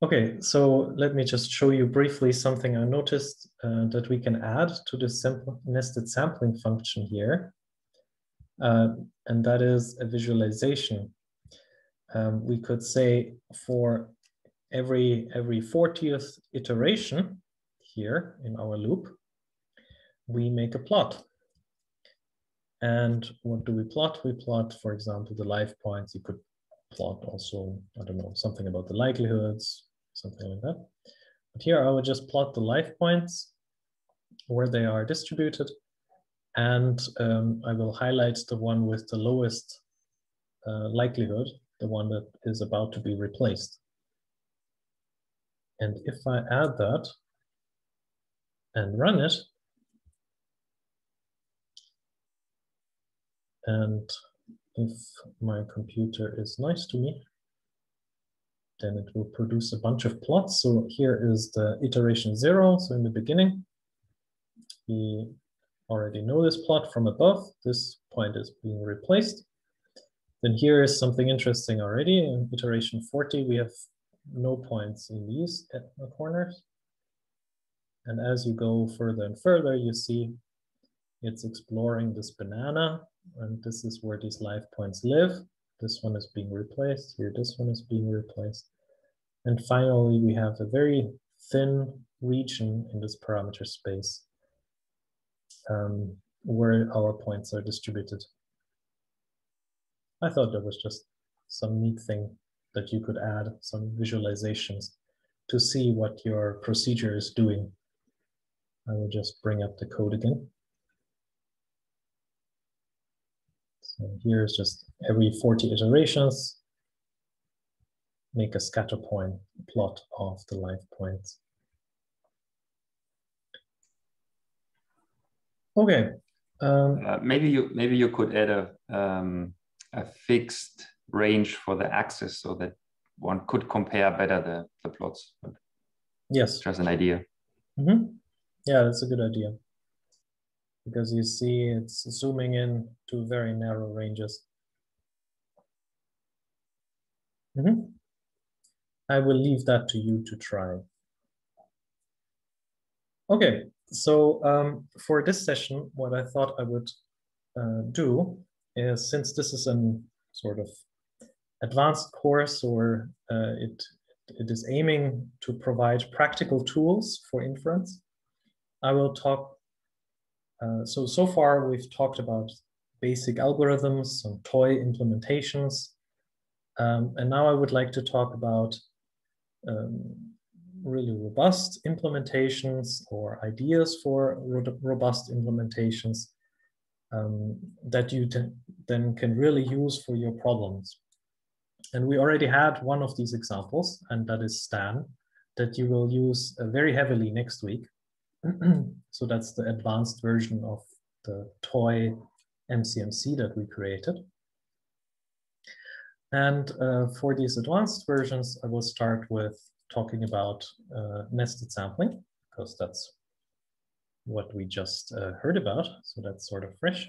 Okay, so let me just show you briefly something I noticed uh, that we can add to the simple nested sampling function here. Uh, and that is a visualization. Um, we could say for every, every 40th iteration here in our loop, we make a plot. And what do we plot? We plot, for example, the live points. You could plot also, I don't know, something about the likelihoods, something like that. But here I would just plot the live points where they are distributed. And um, I will highlight the one with the lowest uh, likelihood, the one that is about to be replaced. And if I add that and run it, and if my computer is nice to me, then it will produce a bunch of plots. So here is the iteration zero. So in the beginning, we already know this plot from above. This point is being replaced. Then here is something interesting already. In iteration 40, we have no points in these corners. And as you go further and further, you see it's exploring this banana. And this is where these live points live. This one is being replaced. Here, this one is being replaced. And finally, we have a very thin region in this parameter space um, where our points are distributed. I thought that was just some neat thing that you could add, some visualizations to see what your procedure is doing. I will just bring up the code again. So here's just every 40 iterations, make a scatter point plot of the live points. Okay. Um, uh, maybe you maybe you could add a um, a fixed range for the axis so that one could compare better the, the plots. yes. Just an idea. Mm -hmm. Yeah, that's a good idea because you see it's zooming in to very narrow ranges. Mm -hmm. I will leave that to you to try. Okay, so um, for this session, what I thought I would uh, do is since this is a sort of advanced course or uh, it, it is aiming to provide practical tools for inference, I will talk uh, so, so far we've talked about basic algorithms, some toy implementations. Um, and now I would like to talk about um, really robust implementations or ideas for robust implementations um, that you then can really use for your problems. And we already had one of these examples, and that is Stan, that you will use uh, very heavily next week. so that's the advanced version of the toy MCMC that we created. And uh, for these advanced versions, I will start with talking about uh, nested sampling, because that's what we just uh, heard about. So that's sort of fresh.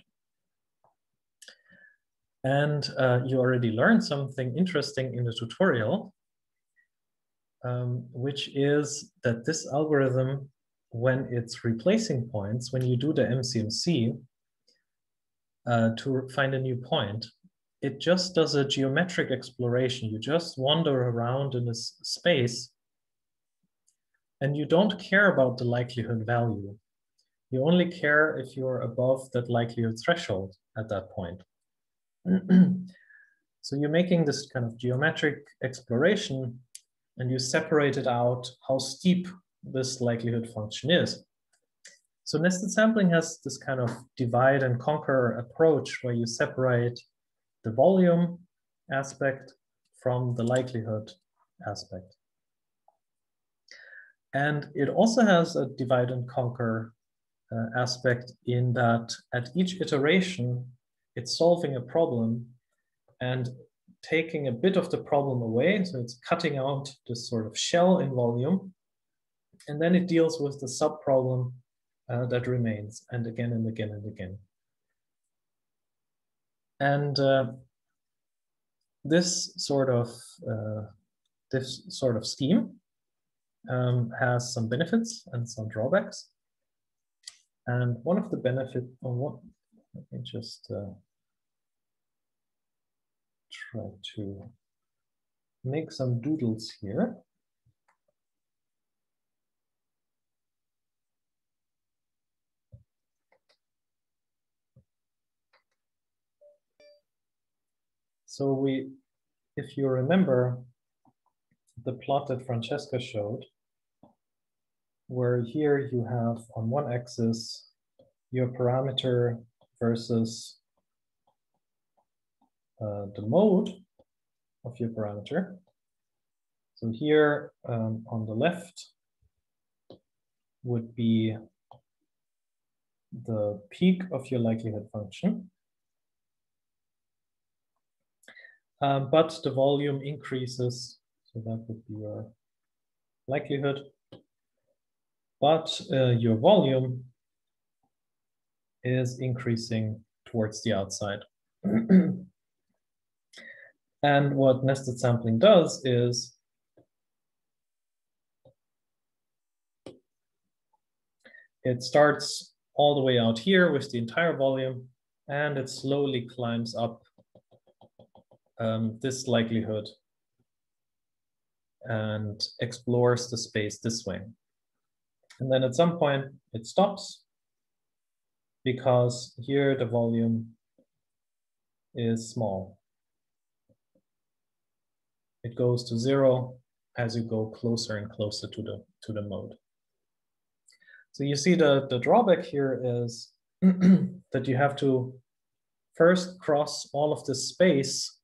And uh, you already learned something interesting in the tutorial, um, which is that this algorithm when it's replacing points, when you do the MCMC uh, to find a new point, it just does a geometric exploration. You just wander around in this space and you don't care about the likelihood value. You only care if you're above that likelihood threshold at that point. so you're making this kind of geometric exploration and you separate it out how steep this likelihood function is. So nested sampling has this kind of divide and conquer approach where you separate the volume aspect from the likelihood aspect. And it also has a divide and conquer uh, aspect in that at each iteration, it's solving a problem and taking a bit of the problem away. So it's cutting out this sort of shell in volume and then it deals with the subproblem uh, that remains and again and again and again. And uh, this sort of uh, this sort of scheme um, has some benefits and some drawbacks. And one of the benefit, or what, let me just uh, try to make some doodles here. So we, if you remember the plot that Francesca showed, where here you have on one axis your parameter versus uh, the mode of your parameter. So here um, on the left would be the peak of your likelihood function. Uh, but the volume increases, so that would be your likelihood. But uh, your volume is increasing towards the outside. and what nested sampling does is it starts all the way out here with the entire volume and it slowly climbs up um, this likelihood and explores the space this way. And then at some point it stops because here the volume is small. It goes to zero as you go closer and closer to the, to the mode. So you see the, the drawback here is that you have to first cross all of this space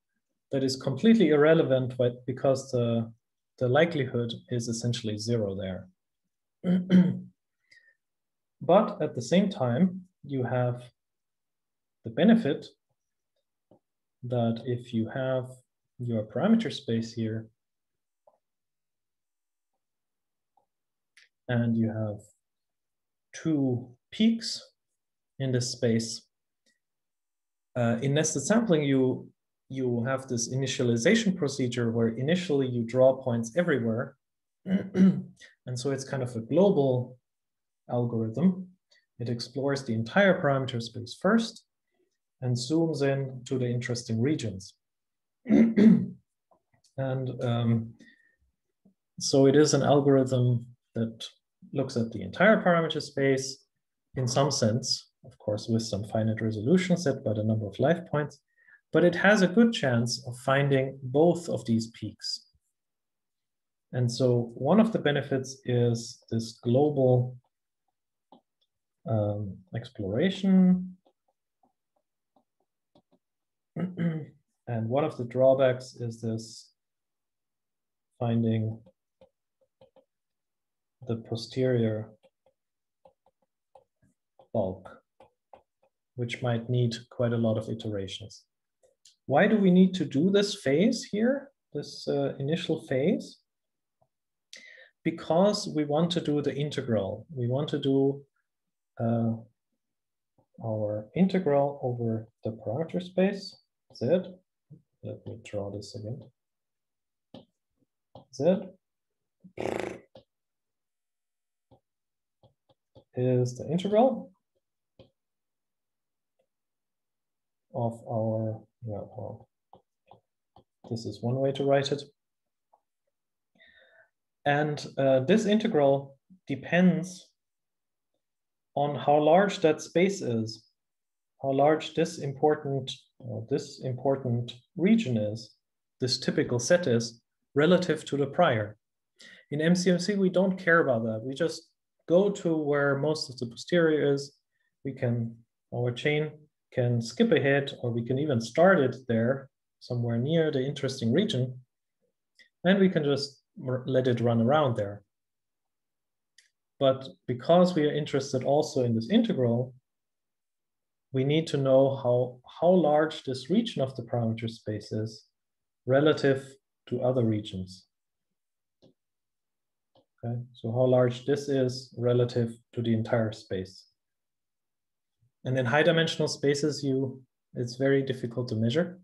that is completely irrelevant but because the, the likelihood is essentially zero there. but at the same time, you have the benefit that if you have your parameter space here and you have two peaks in this space, uh, in nested sampling, you you have this initialization procedure where initially you draw points everywhere. and so it's kind of a global algorithm. It explores the entire parameter space first and zooms in to the interesting regions. and um, so it is an algorithm that looks at the entire parameter space in some sense, of course, with some finite resolution set by the number of live points, but it has a good chance of finding both of these peaks. And so one of the benefits is this global um, exploration. and one of the drawbacks is this finding the posterior bulk, which might need quite a lot of iterations. Why do we need to do this phase here, this uh, initial phase? Because we want to do the integral. We want to do uh, our integral over the parameter space, z. Let me draw this again. z is the integral of our yeah, well, this is one way to write it. And uh, this integral depends on how large that space is, how large this important, uh, this important region is, this typical set is, relative to the prior. In MCMC, we don't care about that. We just go to where most of the posterior is. We can, our chain can skip ahead or we can even start it there somewhere near the interesting region. And we can just let it run around there. But because we are interested also in this integral, we need to know how, how large this region of the parameter space is relative to other regions. Okay, so how large this is relative to the entire space. And in high dimensional spaces, you it's very difficult to measure,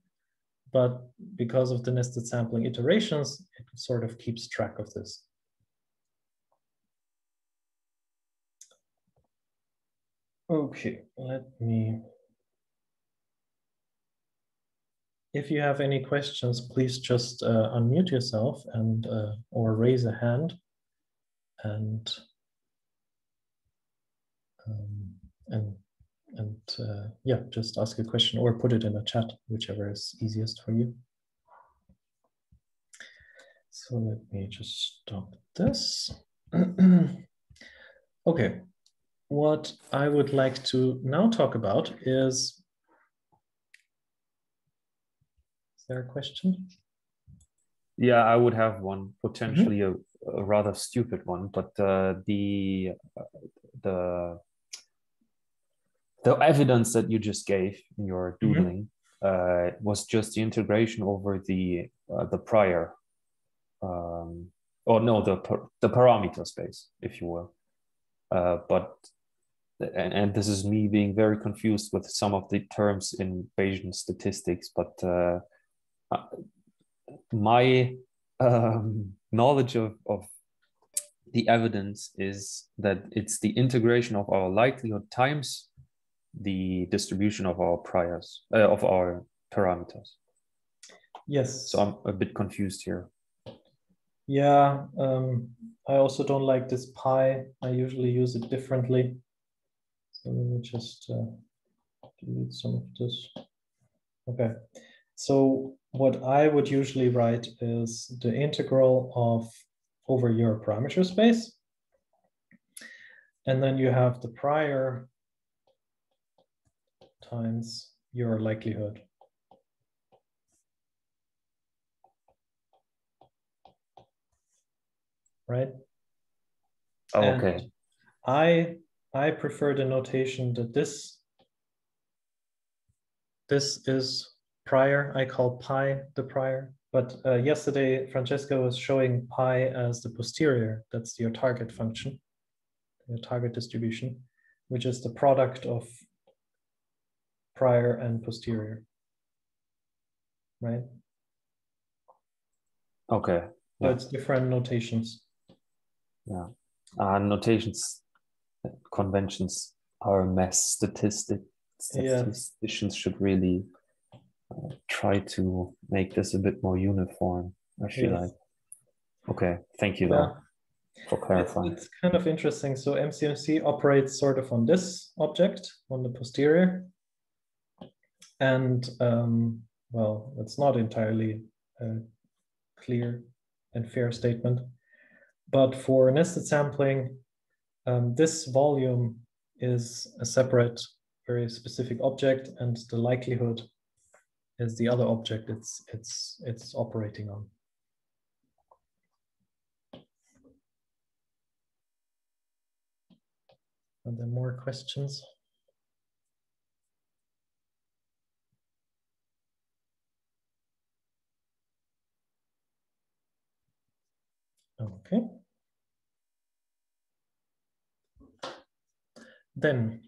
but because of the nested sampling iterations, it sort of keeps track of this. Okay, let me. If you have any questions, please just uh, unmute yourself and uh, or raise a hand, and um, and and uh, yeah, just ask a question or put it in a chat, whichever is easiest for you. So let me just stop this. okay, what I would like to now talk about is, is there a question? Yeah, I would have one, potentially mm -hmm. a, a, rather stupid one, but uh, the uh, the the evidence that you just gave in your mm-hmm. doodling mm -hmm. uh, was just the integration over the uh, the prior um, or no the the parameter space, if you will. Uh, but and, and, this is me being very confused with some of the terms in Bayesian statistics, but uh, uh, my um, knowledge of, of the evidence is that it's the integration of our likelihood times the distribution of our priors uh, of our parameters. Yes. So I'm a bit confused here. Yeah, um, I also don't like this pi. I usually use it differently. So let me just uh, delete some of this. Okay, so what I would usually write is the integral of over your parameter space. And then you have the prior times your likelihood. Right? Oh, okay. And I I prefer the notation that this this is prior. I call pi the prior. But uh, yesterday, Francesca was showing pi as the posterior. That's your target function, your target distribution, which is the product of prior and posterior. Right? Okay. So yeah. it's different notations. Yeah. Uh, notations conventions are a mess. Statistic statisticians yeah. should really uh, try to make this a bit more uniform. I feel yes. like. Okay, thank you though yeah. for clarifying. It's, it's kind of interesting. So MCMC operates sort of on this object on the posterior, and um, well, it's not entirely a clear and fair statement. But for nested sampling, um, this volume is a separate, very specific object, and the likelihood is the other object it's it's it's operating on. Are there more questions? Okay. Then,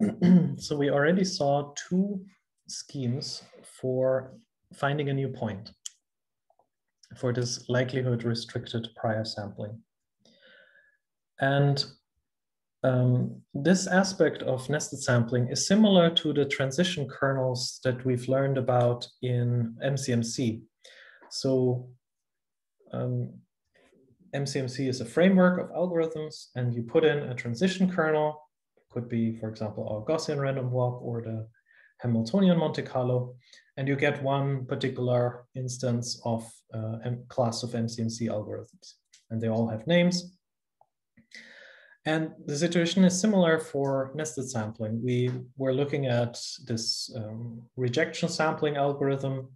so we already saw two schemes for finding a new point for this likelihood restricted prior sampling. And um, this aspect of nested sampling is similar to the transition kernels that we've learned about in MCMC. So um, MCMC is a framework of algorithms and you put in a transition kernel could be, for example, our Gaussian random walk or the Hamiltonian Monte Carlo, and you get one particular instance of uh, a class of MCMC algorithms, and they all have names. And the situation is similar for nested sampling. We were looking at this um, rejection sampling algorithm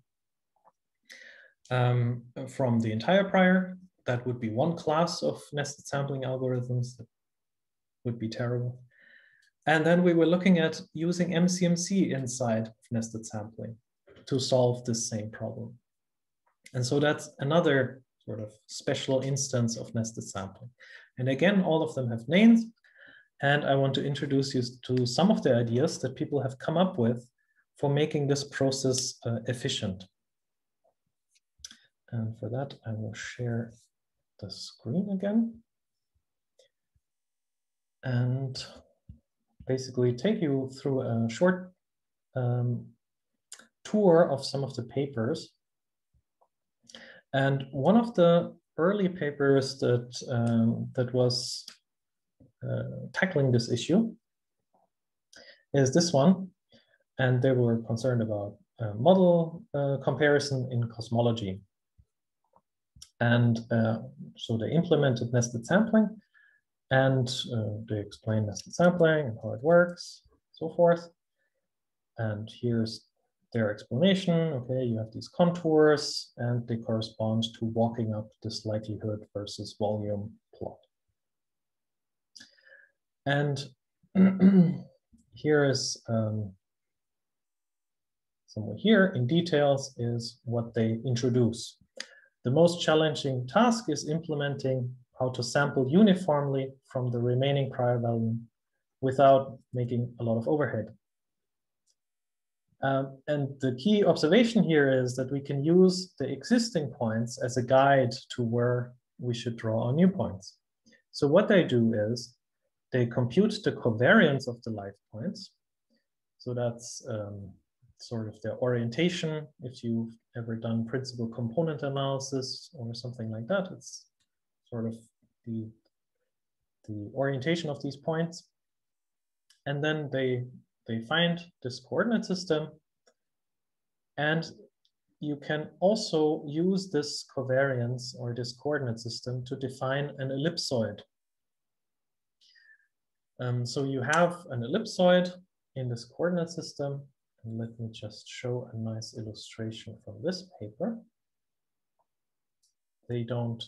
um, from the entire prior. That would be one class of nested sampling algorithms that would be terrible. And then we were looking at using MCMC inside of nested sampling to solve this same problem. And so that's another sort of special instance of nested sampling. And again, all of them have names. And I want to introduce you to some of the ideas that people have come up with for making this process uh, efficient. And for that, I will share the screen again. And basically take you through a short um, tour of some of the papers. And one of the early papers that, um, that was uh, tackling this issue is this one. And they were concerned about uh, model uh, comparison in cosmology. And uh, so they implemented nested sampling and uh, they explain nested sampling and how it works, so forth. And here's their explanation. Okay, you have these contours and they correspond to walking up this likelihood versus volume plot. And here is um, somewhere here in details is what they introduce. The most challenging task is implementing how to sample uniformly from the remaining prior value without making a lot of overhead. Um, and the key observation here is that we can use the existing points as a guide to where we should draw our new points. So what they do is they compute the covariance of the live points. So that's um, sort of their orientation. If you've ever done principal component analysis or something like that, it's sort of the, the orientation of these points. And then they, they find this coordinate system. And you can also use this covariance or this coordinate system to define an ellipsoid. Um, so you have an ellipsoid in this coordinate system. And let me just show a nice illustration from this paper. They don't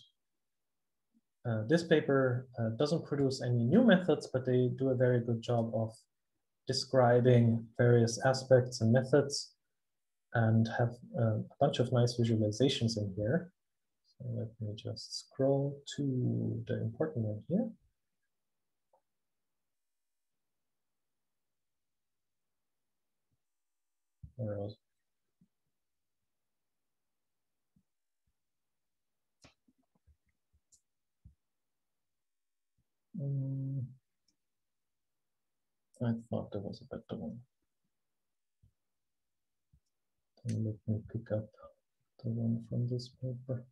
uh, this paper uh, doesn't produce any new methods, but they do a very good job of describing various aspects and methods and have uh, a bunch of nice visualizations in here. So let me just scroll to the important one here. Um, I thought there was a better one. Then let me pick up the one from this paper.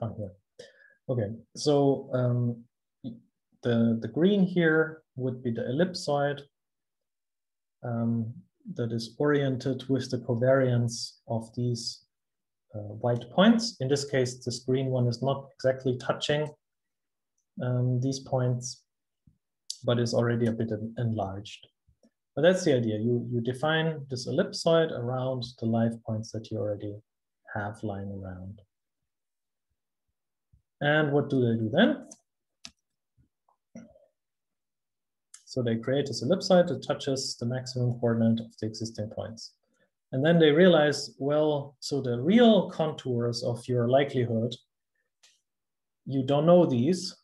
Ah, here. Okay, so um, the, the green here would be the ellipsoid um, that is oriented with the covariance of these uh, white points. In this case, this green one is not exactly touching um, these points, but is already a bit enlarged. But that's the idea. You, you define this ellipsoid around the live points that you already have lying around. And what do they do then? So they create this ellipsoid that touches the maximum coordinate of the existing points. And then they realize, well, so the real contours of your likelihood, you don't know these.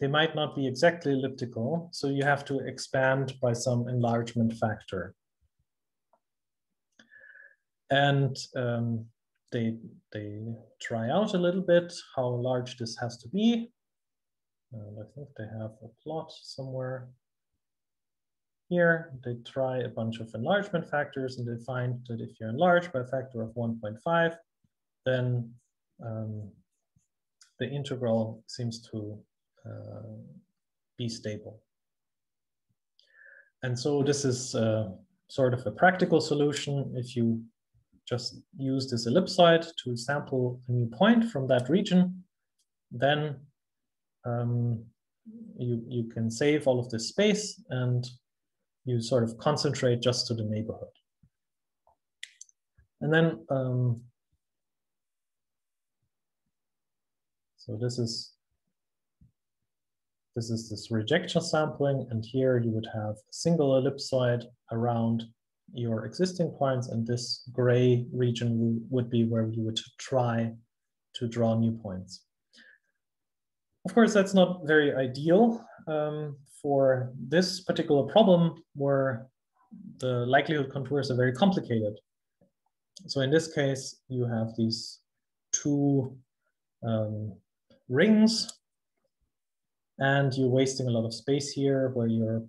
They might not be exactly elliptical, so you have to expand by some enlargement factor. And um, they, they try out a little bit how large this has to be. And I think they have a plot somewhere here, they try a bunch of enlargement factors and they find that if you enlarge by a factor of 1.5, then um, the integral seems to uh, be stable. And so this is uh, sort of a practical solution. If you just use this ellipsoid to sample a new point from that region, then um, you, you can save all of this space and you sort of concentrate just to the neighborhood. And then, um, so this is, this is this rejection sampling. And here you would have a single ellipsoid around your existing points. And this gray region would be where you would try to draw new points. Of course, that's not very ideal um, for this particular problem where the likelihood contours are very complicated. So in this case, you have these two um, rings and you're wasting a lot of space here where your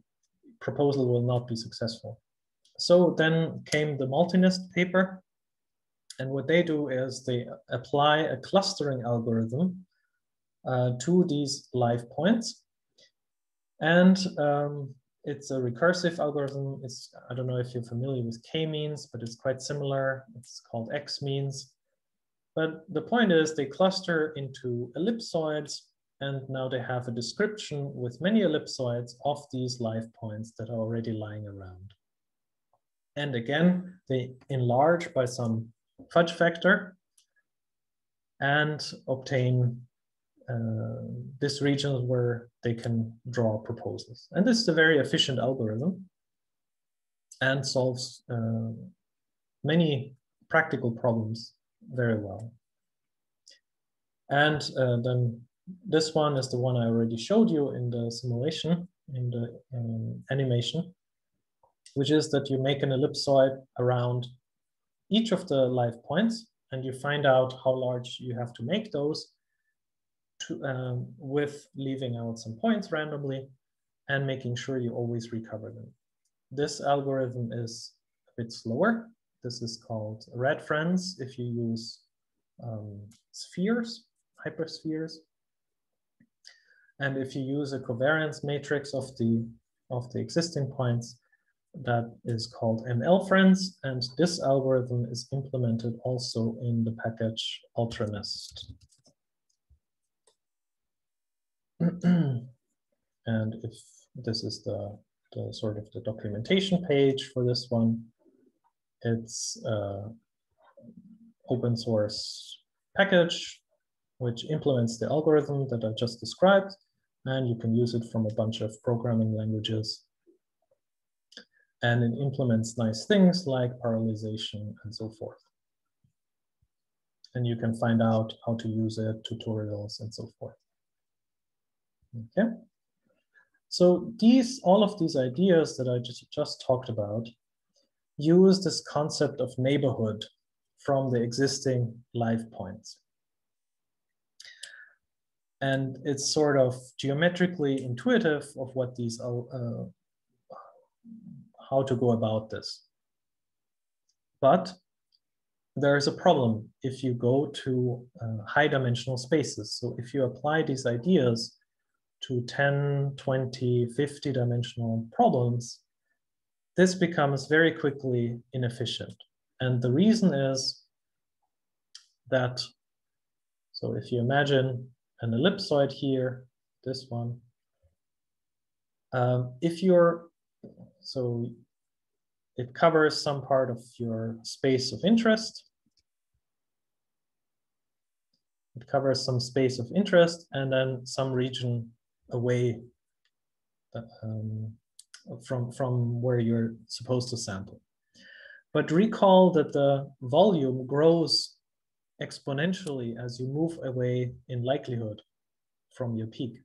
proposal will not be successful. So then came the MultiNest paper. And what they do is they apply a clustering algorithm uh, to these live points. And um, it's a recursive algorithm. It's, I don't know if you're familiar with k-means, but it's quite similar. It's called x-means. But the point is they cluster into ellipsoids and now they have a description with many ellipsoids of these live points that are already lying around. And again, they enlarge by some fudge factor and obtain uh, this region where they can draw proposals. And this is a very efficient algorithm and solves uh, many practical problems very well. And uh, then this one is the one I already showed you in the simulation, in the um, animation, which is that you make an ellipsoid around each of the live points and you find out how large you have to make those to, um, with leaving out some points randomly and making sure you always recover them. This algorithm is a bit slower. This is called RadFriends if you use um, spheres, hyperspheres. And if you use a covariance matrix of the, of the existing points, that is called MLFriends. and this algorithm is implemented also in the package UltraNest. and if this is the, the sort of the documentation page for this one, it's uh, open source package which implements the algorithm that I just described, and you can use it from a bunch of programming languages. And it implements nice things like parallelization and so forth. And you can find out how to use it, tutorials, and so forth. Okay. So these, all of these ideas that I just, just talked about use this concept of neighborhood from the existing live points. And it's sort of geometrically intuitive of what these, uh, how to go about this. But there is a problem if you go to uh, high dimensional spaces. So if you apply these ideas to 10, 20, 50 dimensional problems, this becomes very quickly inefficient. And the reason is that, so if you imagine an ellipsoid here, this one, um, if you're, so it covers some part of your space of interest. It covers some space of interest and then some region away um, from, from where you're supposed to sample. But recall that the volume grows exponentially as you move away in likelihood from your peak.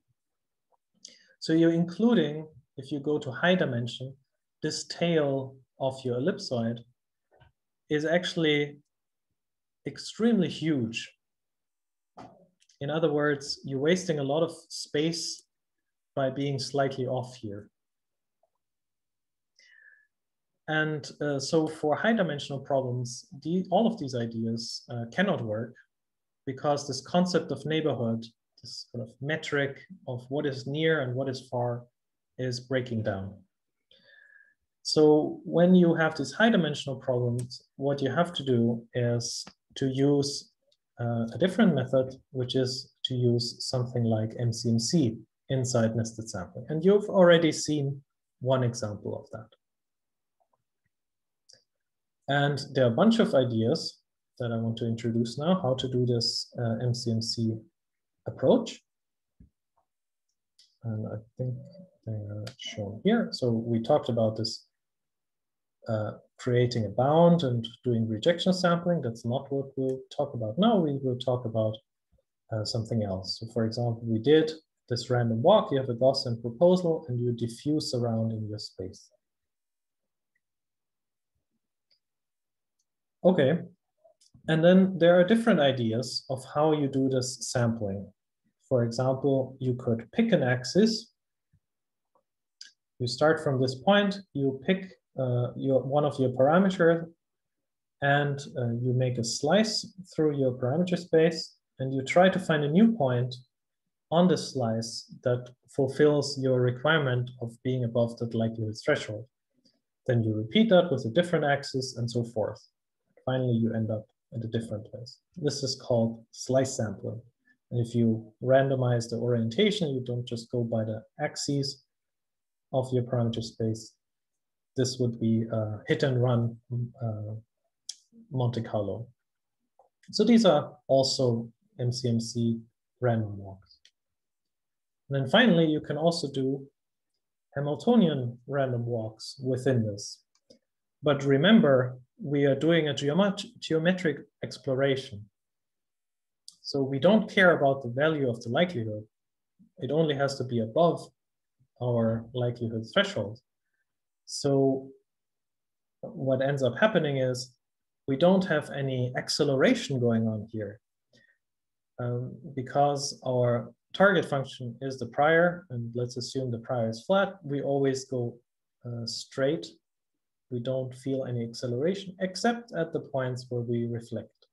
So you're including, if you go to high dimension, this tail of your ellipsoid is actually extremely huge. In other words, you're wasting a lot of space by being slightly off here. And uh, so for high dimensional problems, the, all of these ideas uh, cannot work because this concept of neighborhood, this kind of metric of what is near and what is far is breaking down. So when you have these high dimensional problems, what you have to do is to use uh, a different method, which is to use something like MCMC inside nested sampling. And you've already seen one example of that. And there are a bunch of ideas that I want to introduce now, how to do this uh, MCMC approach. And I think they are shown here. So we talked about this uh, creating a bound and doing rejection sampling. That's not what we'll talk about now. We will talk about uh, something else. So for example, we did this random walk, you have a Gaussian proposal and you diffuse around in your space. Okay, and then there are different ideas of how you do this sampling. for example, you could pick an axis. You start from this point, you pick uh, your one of your parameters and uh, you make a slice through your parameter space and you try to find a new point on the slice that fulfills your requirement of being above that likelihood threshold. Then you repeat that with a different axis and so forth. Finally, you end up at a different place. This is called slice sampling. And if you randomize the orientation, you don't just go by the axes of your parameter space. This would be a hit and run uh, Monte Carlo. So these are also MCMC random walks. And then finally, you can also do Hamiltonian random walks within this. But remember, we are doing a geomet geometric exploration. So we don't care about the value of the likelihood. It only has to be above our likelihood threshold. So what ends up happening is we don't have any acceleration going on here um, because our target function is the prior, and let's assume the prior is flat, we always go uh, straight. We don't feel any acceleration except at the points where we reflect.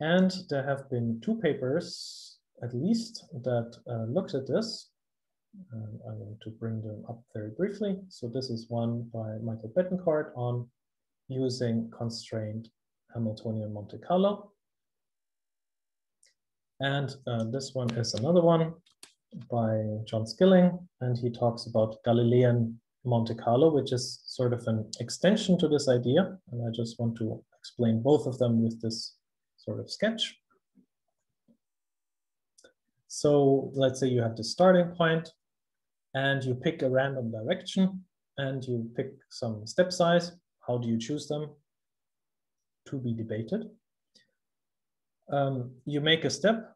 And there have been two papers, at least, that uh, looked at this. Uh, I'm going to bring them up very briefly. So this is one by Michael Betancourt on using constrained Hamiltonian Monte Carlo. And uh, this one is another one by John Skilling, and he talks about Galilean Monte Carlo, which is sort of an extension to this idea. And I just want to explain both of them with this sort of sketch. So let's say you have the starting point and you pick a random direction and you pick some step size. How do you choose them? To be debated um, you make a step,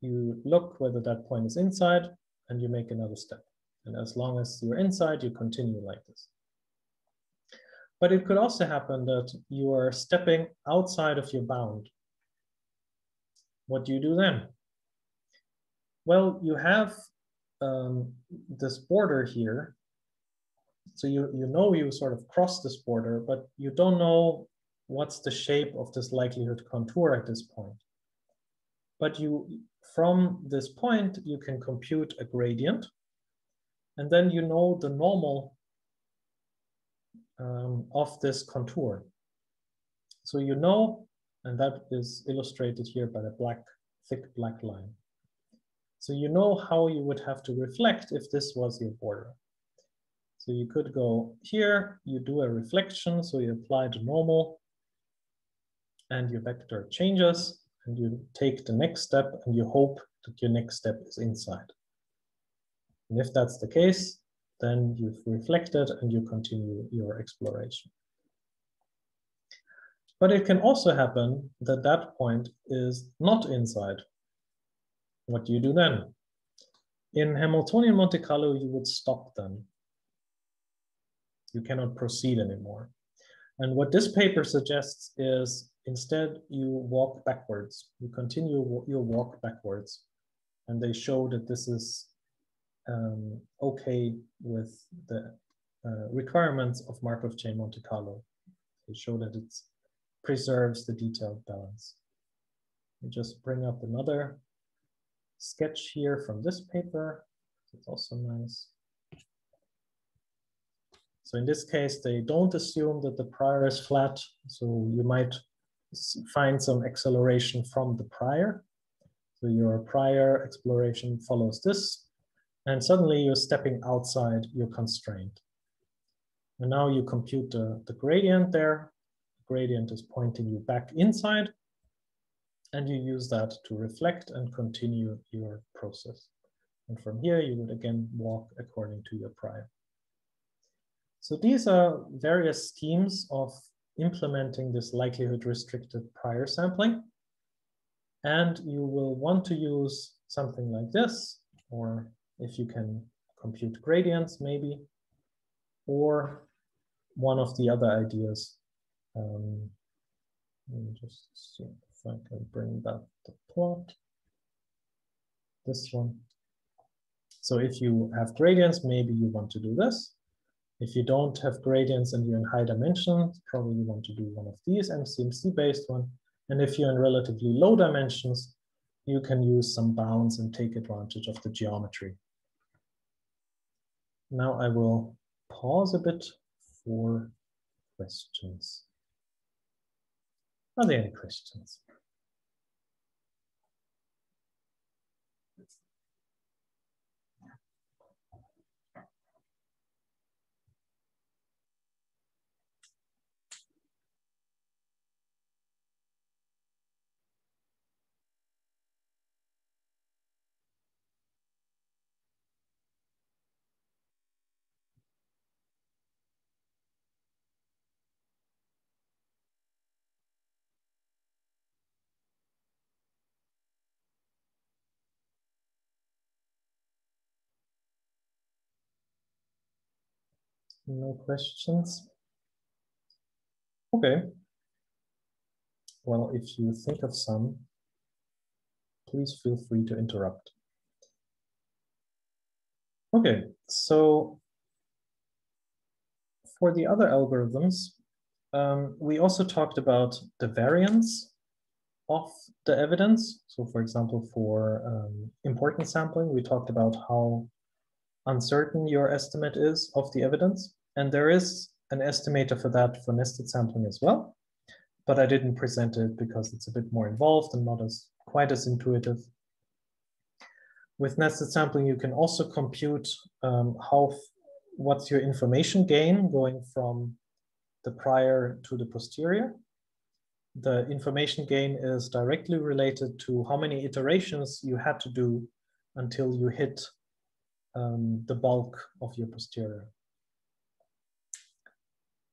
you look whether that point is inside, and you make another step. And as long as you're inside, you continue like this. But it could also happen that you are stepping outside of your bound. What do you do then? Well, you have um, this border here. So you, you know you sort of cross this border, but you don't know what's the shape of this likelihood contour at this point. But you, from this point, you can compute a gradient, and then you know the normal um, of this contour. So you know, and that is illustrated here by the black, thick black line. So you know how you would have to reflect if this was your border. So you could go here, you do a reflection, so you apply the normal, and your vector changes and you take the next step and you hope that your next step is inside. And if that's the case, then you've reflected and you continue your exploration. But it can also happen that that point is not inside. What do you do then? In Hamiltonian Monte Carlo, you would stop then. You cannot proceed anymore. And what this paper suggests is Instead, you walk backwards. You continue your walk backwards. And they show that this is um, okay with the uh, requirements of Markov chain Monte Carlo. They show that it preserves the detailed balance. We just bring up another sketch here from this paper. It's also nice. So in this case, they don't assume that the prior is flat. So you might find some acceleration from the prior. So your prior exploration follows this, and suddenly you're stepping outside your constraint. And now you compute the, the gradient there. The gradient is pointing you back inside, and you use that to reflect and continue your process. And from here, you would again walk according to your prior. So these are various schemes of implementing this likelihood restricted prior sampling. And you will want to use something like this, or if you can compute gradients maybe, or one of the other ideas. Um, let me just see if I can bring back the plot. this one. So if you have gradients, maybe you want to do this. If you don't have gradients and you're in high dimensions, probably you want to do one of these MCMC based one. And if you're in relatively low dimensions, you can use some bounds and take advantage of the geometry. Now I will pause a bit for questions. Are there any questions? No questions? Okay. Well, if you think of some, please feel free to interrupt. Okay, so for the other algorithms, um, we also talked about the variance of the evidence. So for example, for um, importance sampling, we talked about how uncertain your estimate is of the evidence. And there is an estimator for that for nested sampling as well, but I didn't present it because it's a bit more involved and not as quite as intuitive. With nested sampling, you can also compute um, how what's your information gain going from the prior to the posterior. The information gain is directly related to how many iterations you had to do until you hit um, the bulk of your posterior.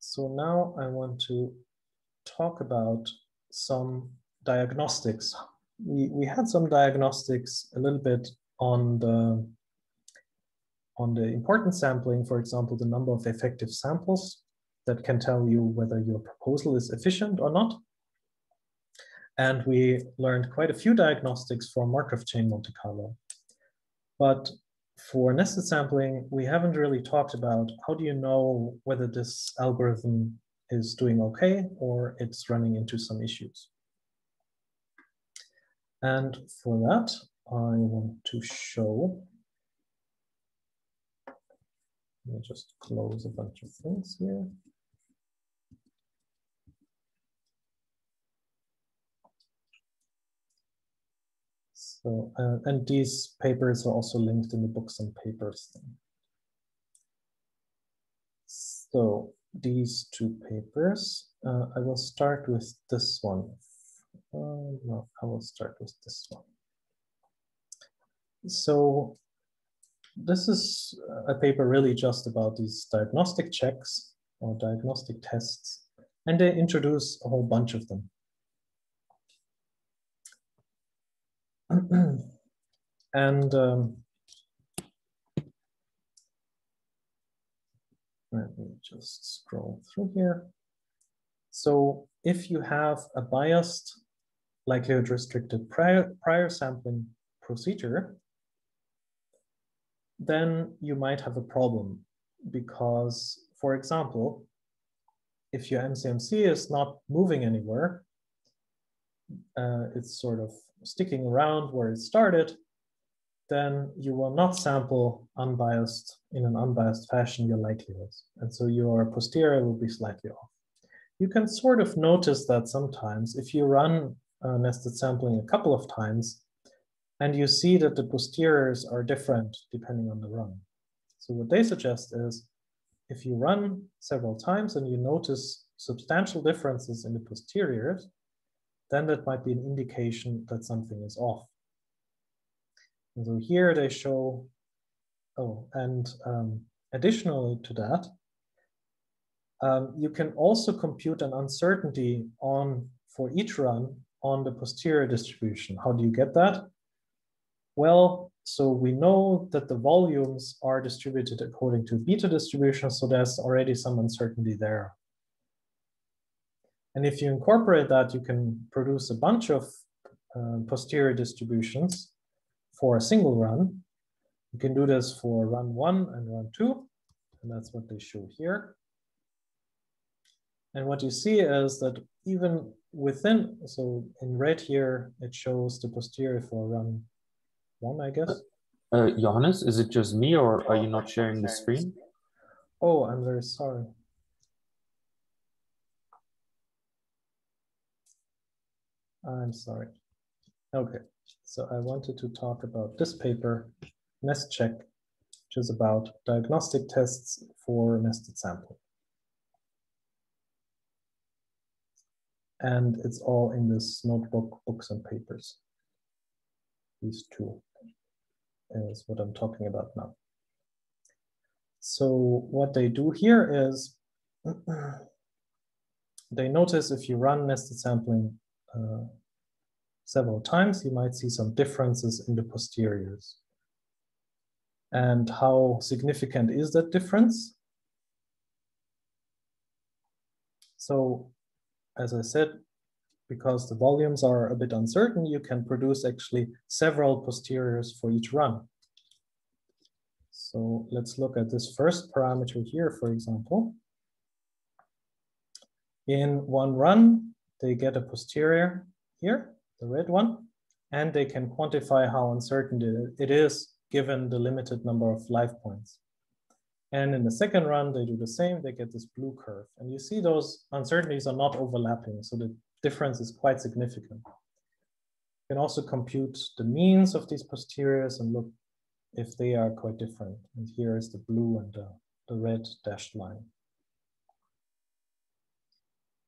So now I want to talk about some diagnostics. We, we had some diagnostics a little bit on the on the importance sampling, for example, the number of effective samples that can tell you whether your proposal is efficient or not. And we learned quite a few diagnostics for Markov chain Monte Carlo. But for nested sampling, we haven't really talked about how do you know whether this algorithm is doing okay or it's running into some issues. And for that, I want to show, let me just close a bunch of things here. So, uh, and these papers are also linked in the books and papers. Thing. So these two papers, uh, I will start with this one. Uh, no, I will start with this one. So this is a paper really just about these diagnostic checks or diagnostic tests, and they introduce a whole bunch of them. and um, let me just scroll through here. So if you have a biased likelihood restricted prior, prior sampling procedure, then you might have a problem because, for example, if your MCMC is not moving anywhere, uh, it's sort of sticking around where it started, then you will not sample unbiased in an unbiased fashion your likelihoods. And so your posterior will be slightly off. You can sort of notice that sometimes if you run uh, nested sampling a couple of times and you see that the posteriors are different depending on the run. So what they suggest is if you run several times and you notice substantial differences in the posteriors, then that might be an indication that something is off. And so here they show, oh, and um, additionally to that, um, you can also compute an uncertainty on for each run on the posterior distribution. How do you get that? Well, so we know that the volumes are distributed according to beta distribution, so there's already some uncertainty there. And if you incorporate that, you can produce a bunch of uh, posterior distributions for a single run. You can do this for run one and run two, and that's what they show here. And what you see is that even within, so in red here, it shows the posterior for run one, I guess. Uh, Johannes, is it just me or are you not sharing the screen? Oh, I'm very sorry. I'm sorry. Okay, so I wanted to talk about this paper, NestCheck, which is about diagnostic tests for nested sampling. And it's all in this notebook, books and papers. These two is what I'm talking about now. So what they do here is they notice if you run nested sampling uh, several times, you might see some differences in the posteriors. And how significant is that difference? So, as I said, because the volumes are a bit uncertain, you can produce actually several posteriors for each run. So let's look at this first parameter here, for example. In one run, they get a posterior here, the red one, and they can quantify how uncertain it is given the limited number of live points. And in the second run, they do the same, they get this blue curve. And you see those uncertainties are not overlapping, so the difference is quite significant. You can also compute the means of these posteriors and look if they are quite different. And here is the blue and the, the red dashed line.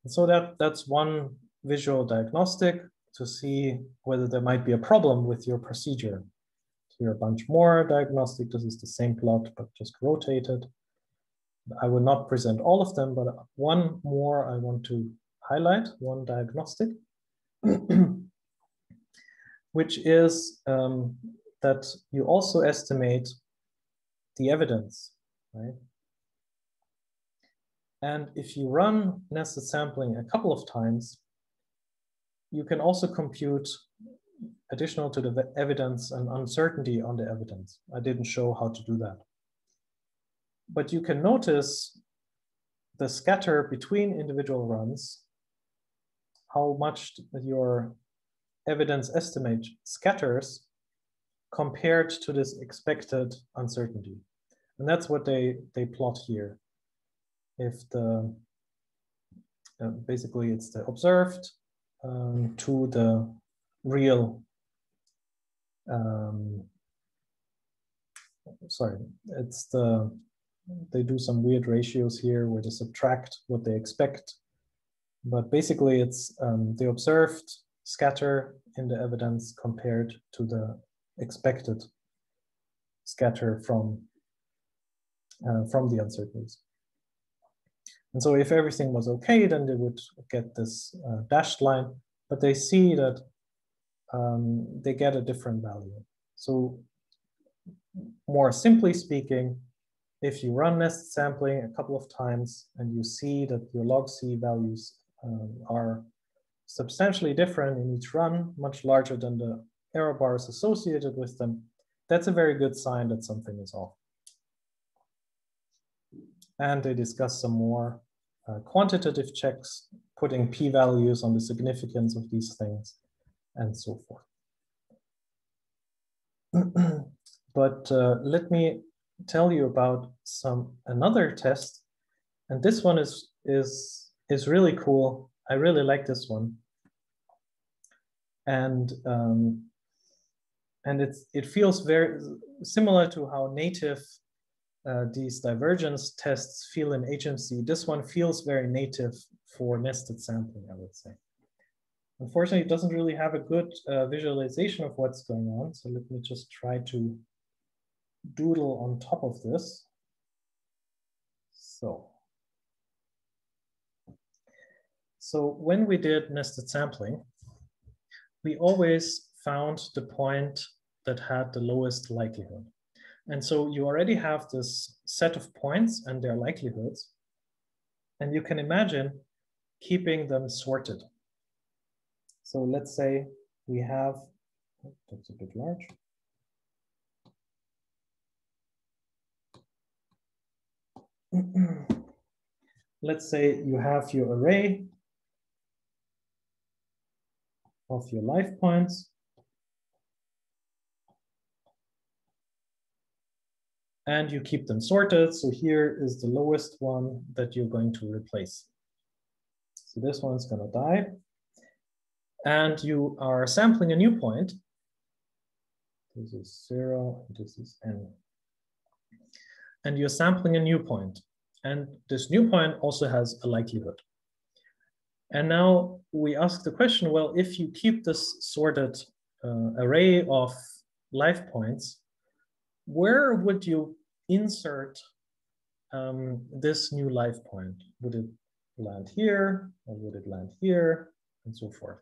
So that, that's one visual diagnostic to see whether there might be a problem with your procedure. Here a bunch more diagnostic. This is the same plot, but just rotated. I will not present all of them, but one more I want to highlight, one diagnostic, which is um, that you also estimate the evidence, right? And if you run nested sampling a couple of times, you can also compute additional to the evidence and uncertainty on the evidence. I didn't show how to do that. But you can notice the scatter between individual runs, how much your evidence estimate scatters compared to this expected uncertainty. And that's what they, they plot here. If the, uh, basically it's the observed um, to the real, um, sorry, it's the, they do some weird ratios here where they subtract what they expect. But basically it's um, the observed scatter in the evidence compared to the expected scatter from, uh, from the uncertainties. And so if everything was okay, then they would get this uh, dashed line, but they see that um, they get a different value. So more simply speaking, if you run nested sampling a couple of times and you see that your log Z values um, are substantially different in each run, much larger than the error bars associated with them, that's a very good sign that something is off. And they discuss some more uh, quantitative checks, putting p-values on the significance of these things, and so forth. but uh, let me tell you about some another test, and this one is is is really cool. I really like this one, and um, and it's it feels very similar to how native uh, these divergence tests feel in HMC. This one feels very native for nested sampling, I would say. Unfortunately, it doesn't really have a good uh, visualization of what's going on. So let me just try to doodle on top of this. So, so when we did nested sampling, we always found the point that had the lowest likelihood. And so you already have this set of points and their likelihoods. And you can imagine keeping them sorted. So let's say we have, that's a bit large. let's say you have your array of your live points And you keep them sorted. So here is the lowest one that you're going to replace. So this one's gonna die. And you are sampling a new point. This is zero, this is n. And you're sampling a new point. And this new point also has a likelihood. And now we ask the question, well, if you keep this sorted uh, array of live points, where would you insert um, this new live point? Would it land here or would it land here and so forth?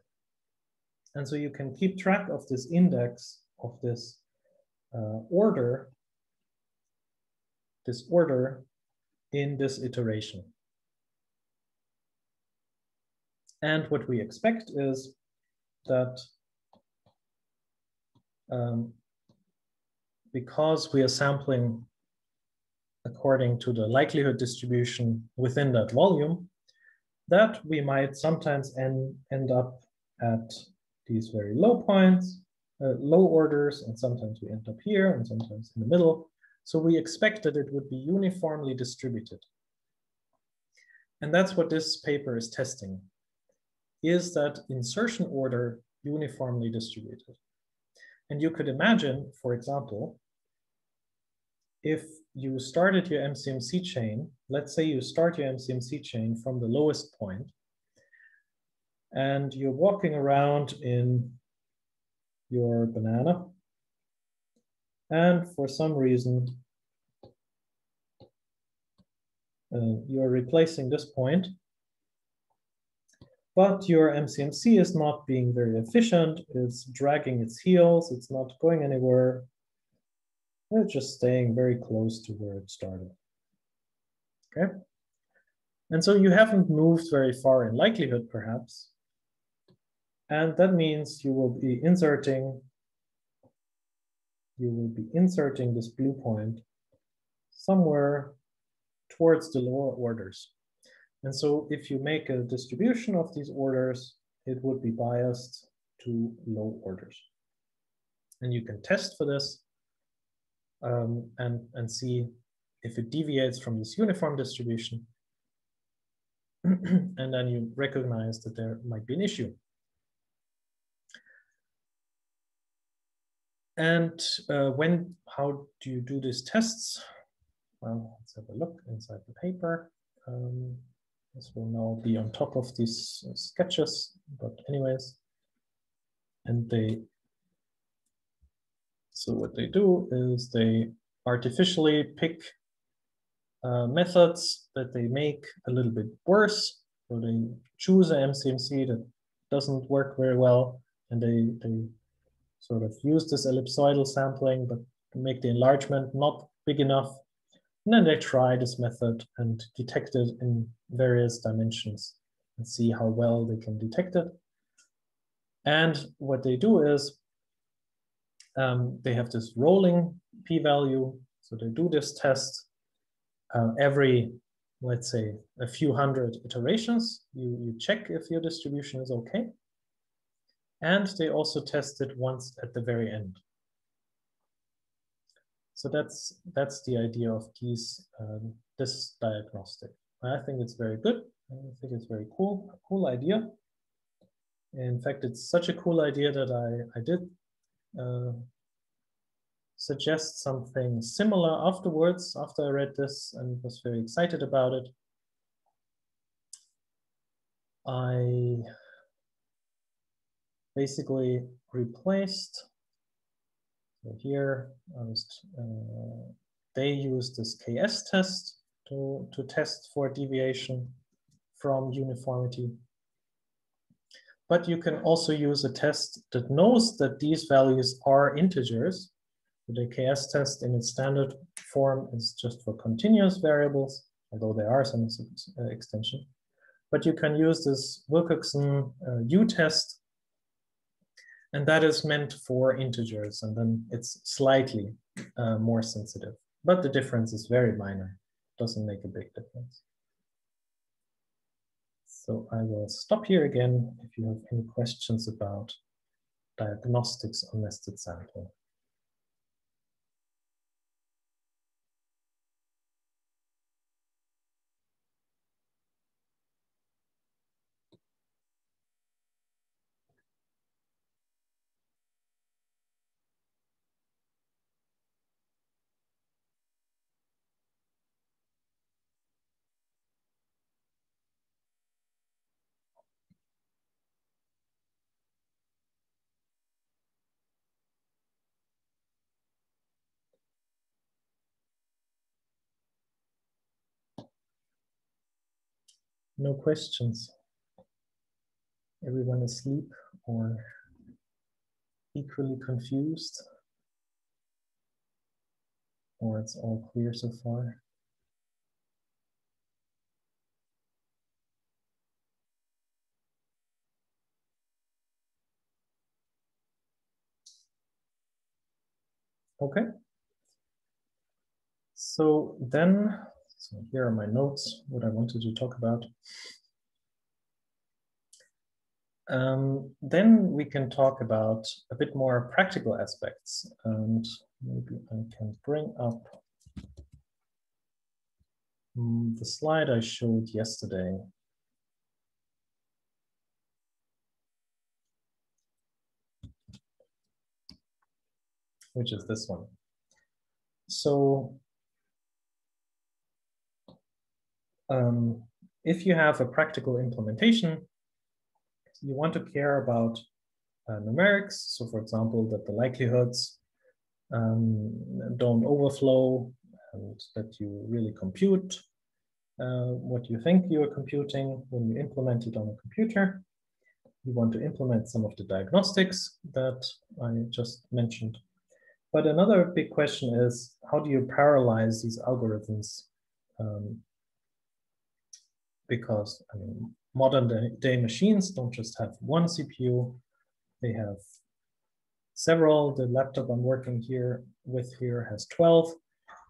And so you can keep track of this index of this uh, order, this order in this iteration. And what we expect is that um, because we are sampling according to the likelihood distribution within that volume, that we might sometimes end, end up at these very low points, uh, low orders, and sometimes we end up here and sometimes in the middle. So we expect that it would be uniformly distributed. And that's what this paper is testing is that insertion order uniformly distributed? And you could imagine, for example, if you started your MCMC chain, let's say you start your MCMC chain from the lowest point, and you're walking around in your banana, and for some reason, uh, you're replacing this point but your MCMC is not being very efficient. It's dragging its heels. It's not going anywhere. It's just staying very close to where it started. Okay. And so you haven't moved very far in likelihood, perhaps. And that means you will be inserting, you will be inserting this blue point somewhere towards the lower orders. And so if you make a distribution of these orders, it would be biased to low orders. And you can test for this um, and, and see if it deviates from this uniform distribution. and then you recognize that there might be an issue. And uh, when, how do you do these tests? Well, let's have a look inside the paper. Um, this will now be on top of these uh, sketches, but anyways, and they, so what they do is they artificially pick uh, methods that they make a little bit worse. So they choose an MCMC that doesn't work very well, and they, they sort of use this ellipsoidal sampling, but make the enlargement not big enough and then they try this method and detect it in various dimensions and see how well they can detect it. And what they do is um, they have this rolling p-value. So they do this test uh, every, let's say, a few hundred iterations. You, you check if your distribution is okay. And they also test it once at the very end. So that's that's the idea of these um, this diagnostic. I think it's very good. I think it's very cool, cool idea. In fact, it's such a cool idea that I, I did uh, suggest something similar afterwards, after I read this and was very excited about it. I basically replaced so here, uh, they use this KS test to, to test for deviation from uniformity. But you can also use a test that knows that these values are integers. The KS test in its standard form is just for continuous variables, although there are some uh, extension. But you can use this Wilcoxon uh, U test and that is meant for integers, and then it's slightly uh, more sensitive. But the difference is very minor. doesn't make a big difference. So I will stop here again if you have any questions about diagnostics on nested sampling. No questions. Everyone asleep or equally confused? Or it's all clear so far? Okay. So then so here are my notes, what I wanted to talk about. Um, then we can talk about a bit more practical aspects and maybe I can bring up um, the slide I showed yesterday. Which is this one. So um, if you have a practical implementation, you want to care about uh, numerics. So for example, that the likelihoods um, don't overflow and that you really compute uh, what you think you are computing when you implement it on a computer. You want to implement some of the diagnostics that I just mentioned. But another big question is, how do you parallelize these algorithms um, because I mean, modern day machines don't just have one CPU, they have several. The laptop I'm working here with here has 12,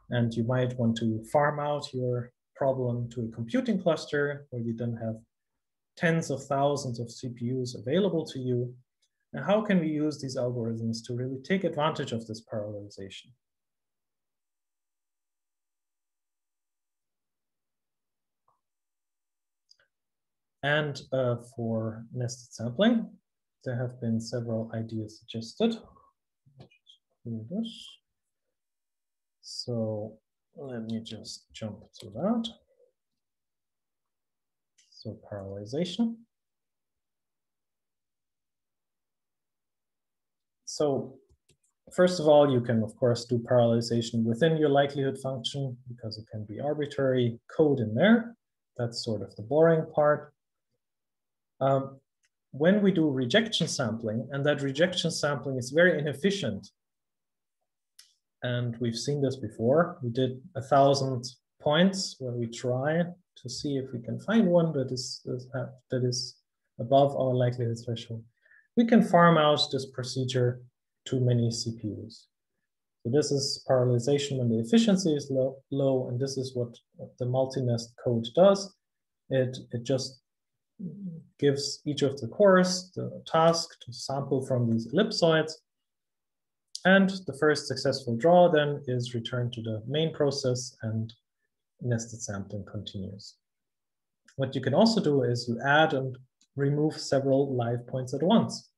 and you might want to farm out your problem to a computing cluster where you then have tens of thousands of CPUs available to you. And how can we use these algorithms to really take advantage of this parallelization? And uh, for nested sampling, there have been several ideas suggested. So let me just jump to that. So parallelization. So first of all, you can, of course, do parallelization within your likelihood function because it can be arbitrary code in there. That's sort of the boring part. Um, when we do rejection sampling, and that rejection sampling is very inefficient, and we've seen this before, we did a thousand points where we try to see if we can find one that is, that is above our likelihood threshold. We can farm out this procedure to many CPUs. So this is parallelization when the efficiency is low, low and this is what the MultiNest code does. It, it just gives each of the cores the task to sample from these ellipsoids. And the first successful draw then is returned to the main process and nested sampling continues. What you can also do is you add and remove several live points at once.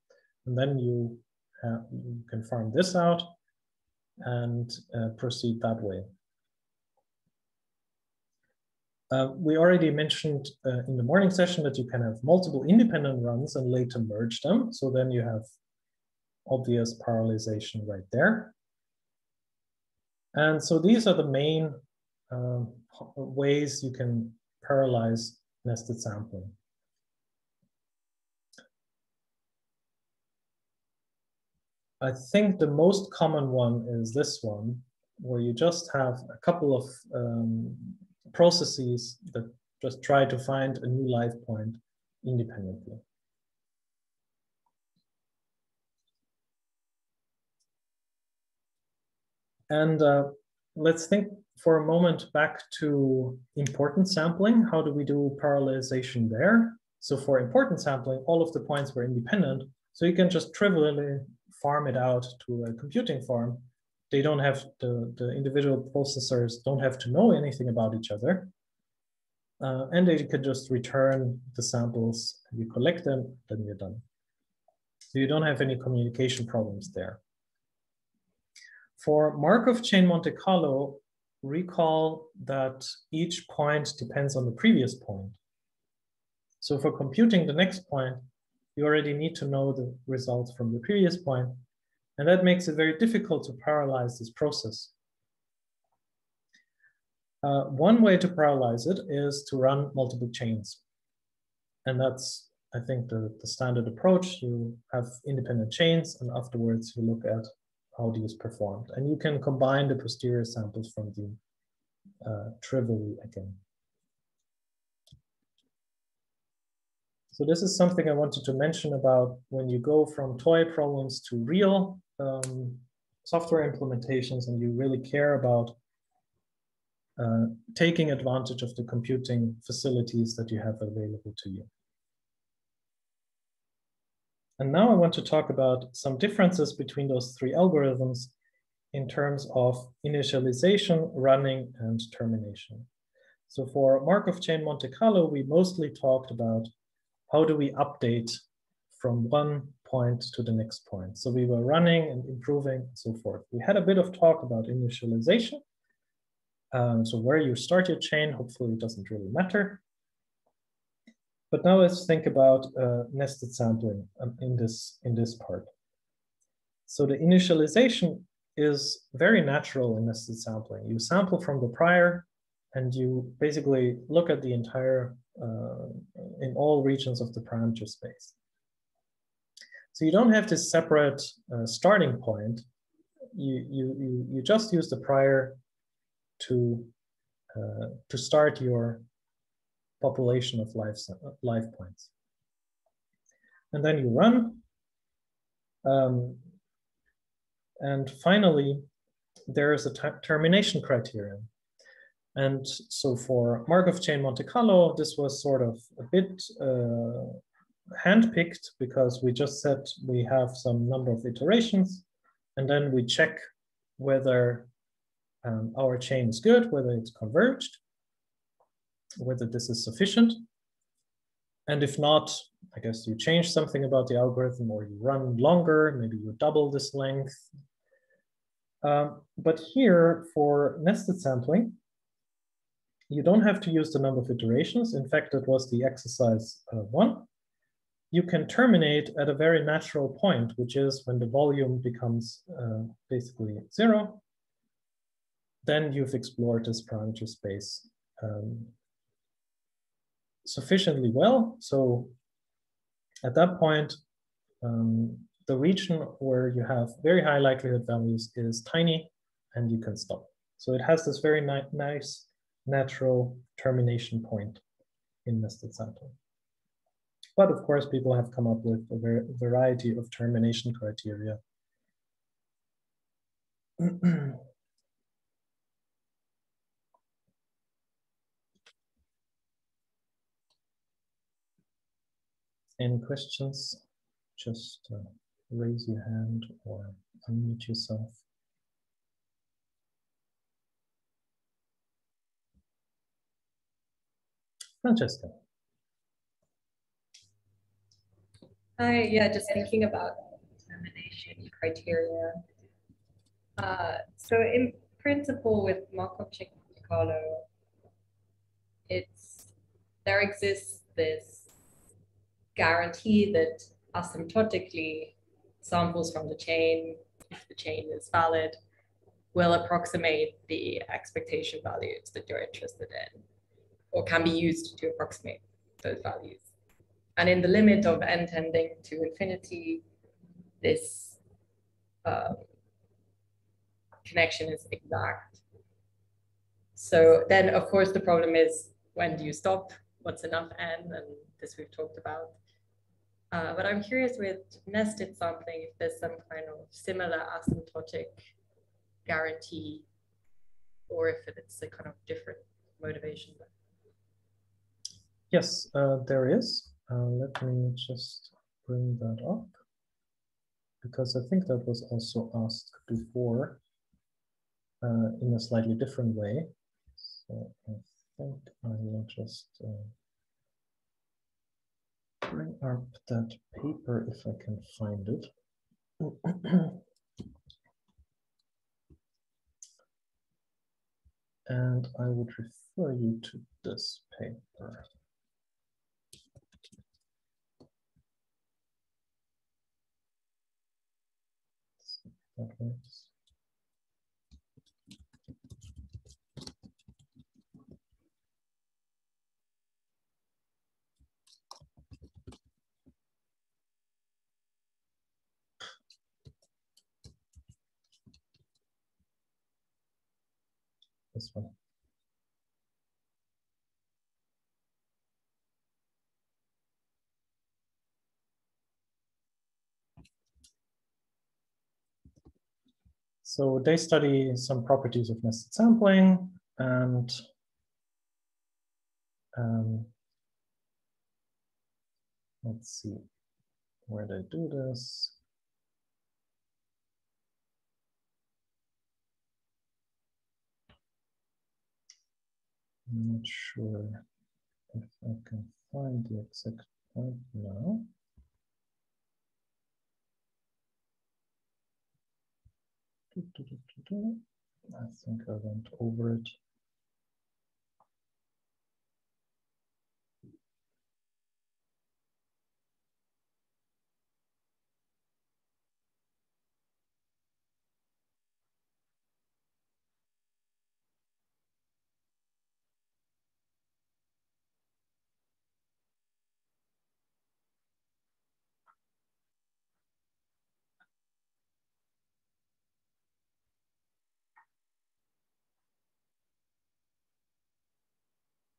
And then you, have, you can farm this out and uh, proceed that way. Uh, we already mentioned uh, in the morning session that you can have multiple independent runs and later merge them. So then you have obvious parallelization right there. And so these are the main um, ways you can parallelize nested sampling. I think the most common one is this one, where you just have a couple of um, processes that just try to find a new live point independently. And uh, let's think for a moment back to importance sampling. How do we do parallelization there? So for importance sampling, all of the points were independent. So you can just trivially farm it out to a computing farm. They don't have, the, the individual processors don't have to know anything about each other. Uh, and they could just return the samples, you collect them, then you're done. So you don't have any communication problems there. For Markov chain Monte Carlo, recall that each point depends on the previous point. So for computing the next point, you already need to know the results from the previous point, and that makes it very difficult to parallelize this process. Uh, one way to parallelize it is to run multiple chains. And that's, I think, the, the standard approach. You have independent chains, and afterwards you look at how these performed. And you can combine the posterior samples from the uh, trivially again. So this is something I wanted to mention about when you go from toy problems to real um, software implementations and you really care about uh, taking advantage of the computing facilities that you have available to you. And now I want to talk about some differences between those three algorithms in terms of initialization, running, and termination. So for Markov chain Monte Carlo, we mostly talked about how do we update from one point to the next point. So we were running and improving and so forth. We had a bit of talk about initialization. Um, so where you start your chain, hopefully it doesn't really matter. But now let's think about uh, nested sampling um, in this, in this part. So the initialization is very natural in nested sampling. You sample from the prior and you basically look at the entire uh, in all regions of the parameter space. So you don't have this separate uh, starting point. You, you, you, you just use the prior to, uh, to start your population of live, live points. And then you run. Um, and finally, there is a termination criterion. And so for Markov chain Monte Carlo, this was sort of a bit uh, handpicked because we just said we have some number of iterations and then we check whether um, our chain is good, whether it's converged, whether this is sufficient. And if not, I guess you change something about the algorithm or you run longer, maybe you double this length. Um, but here for nested sampling, you don't have to use the number of iterations. In fact, it was the exercise uh, one. You can terminate at a very natural point, which is when the volume becomes uh, basically zero. Then you've explored this parameter space um, sufficiently well. So at that point, um, the region where you have very high likelihood values is tiny and you can stop. So it has this very ni nice natural termination point in nested sampling. But of course, people have come up with a ver variety of termination criteria. Any questions? Just uh, raise your hand or unmute yourself. Francesca. Hi, yeah, just thinking about termination criteria. Uh, so in principle with Markov Carlo, it's there exists this guarantee that asymptotically samples from the chain, if the chain is valid, will approximate the expectation values that you're interested in or can be used to approximate those values. And in the limit of n tending to infinity, this um, connection is exact. So then, of course, the problem is when do you stop? What's enough n? And this we've talked about. Uh, but I'm curious with nested sampling if there's some kind of similar asymptotic guarantee or if it's a kind of different motivation. Yes, uh, there is. Uh, let me just bring that up because I think that was also asked before uh, in a slightly different way. So I think I will just uh, bring up that paper if I can find it. and I would refer you to this paper. That works. This one. So they study some properties of nested sampling and um, let's see where they do this. I'm not sure if I can find the exact point now. I think I went over it.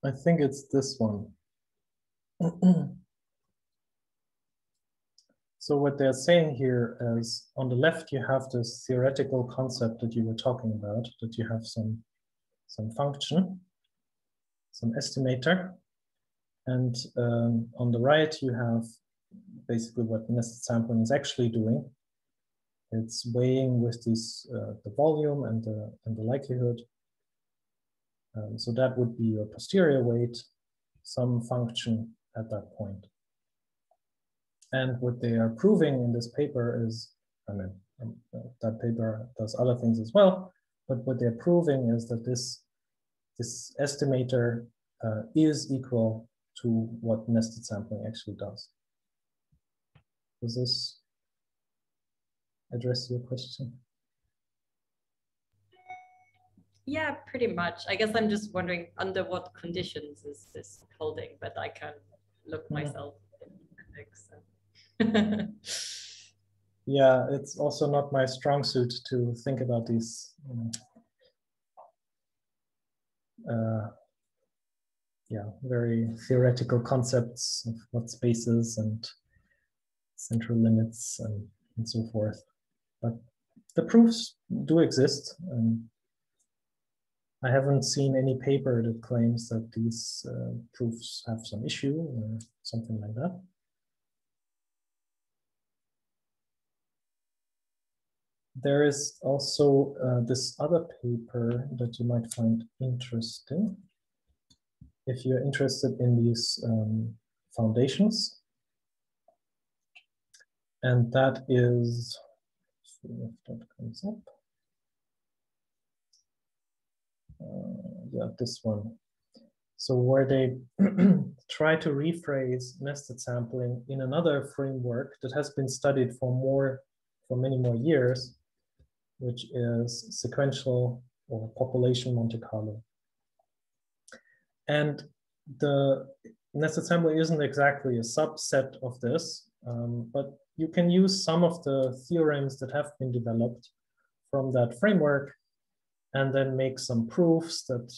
I think it's this one. so what they're saying here is on the left, you have this theoretical concept that you were talking about, that you have some, some function, some estimator. And um, on the right, you have basically what nested sampling is actually doing. It's weighing with this, uh, the volume and the, and the likelihood um, so that would be your posterior weight, some function at that point. And what they are proving in this paper is, I mean, um, that paper does other things as well, but what they're proving is that this, this estimator uh, is equal to what nested sampling actually does. Does this address your question? Yeah, pretty much. I guess I'm just wondering under what conditions is this holding, but I can look yeah. myself in physics. yeah, it's also not my strong suit to think about these. You know, uh, yeah, very theoretical concepts of what spaces and central limits and, and so forth. But the proofs do exist. And I haven't seen any paper that claims that these uh, proofs have some issue or something like that. There is also uh, this other paper that you might find interesting. If you're interested in these um, foundations. And that is, that comes up. Uh, yeah, this one. So where they try to rephrase nested sampling in another framework that has been studied for more, for many more years, which is sequential or population Monte Carlo. And the nested sampling isn't exactly a subset of this, um, but you can use some of the theorems that have been developed from that framework and then make some proofs that,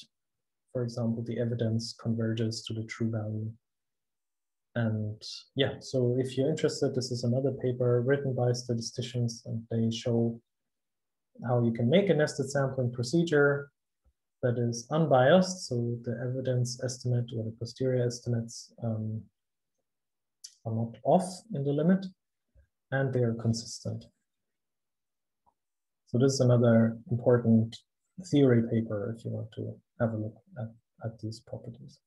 for example, the evidence converges to the true value. And yeah, so if you're interested, this is another paper written by statisticians and they show how you can make a nested sampling procedure that is unbiased, so the evidence estimate or the posterior estimates um, are not off in the limit, and they are consistent. So this is another important theory paper if you want to have a look at, at these properties.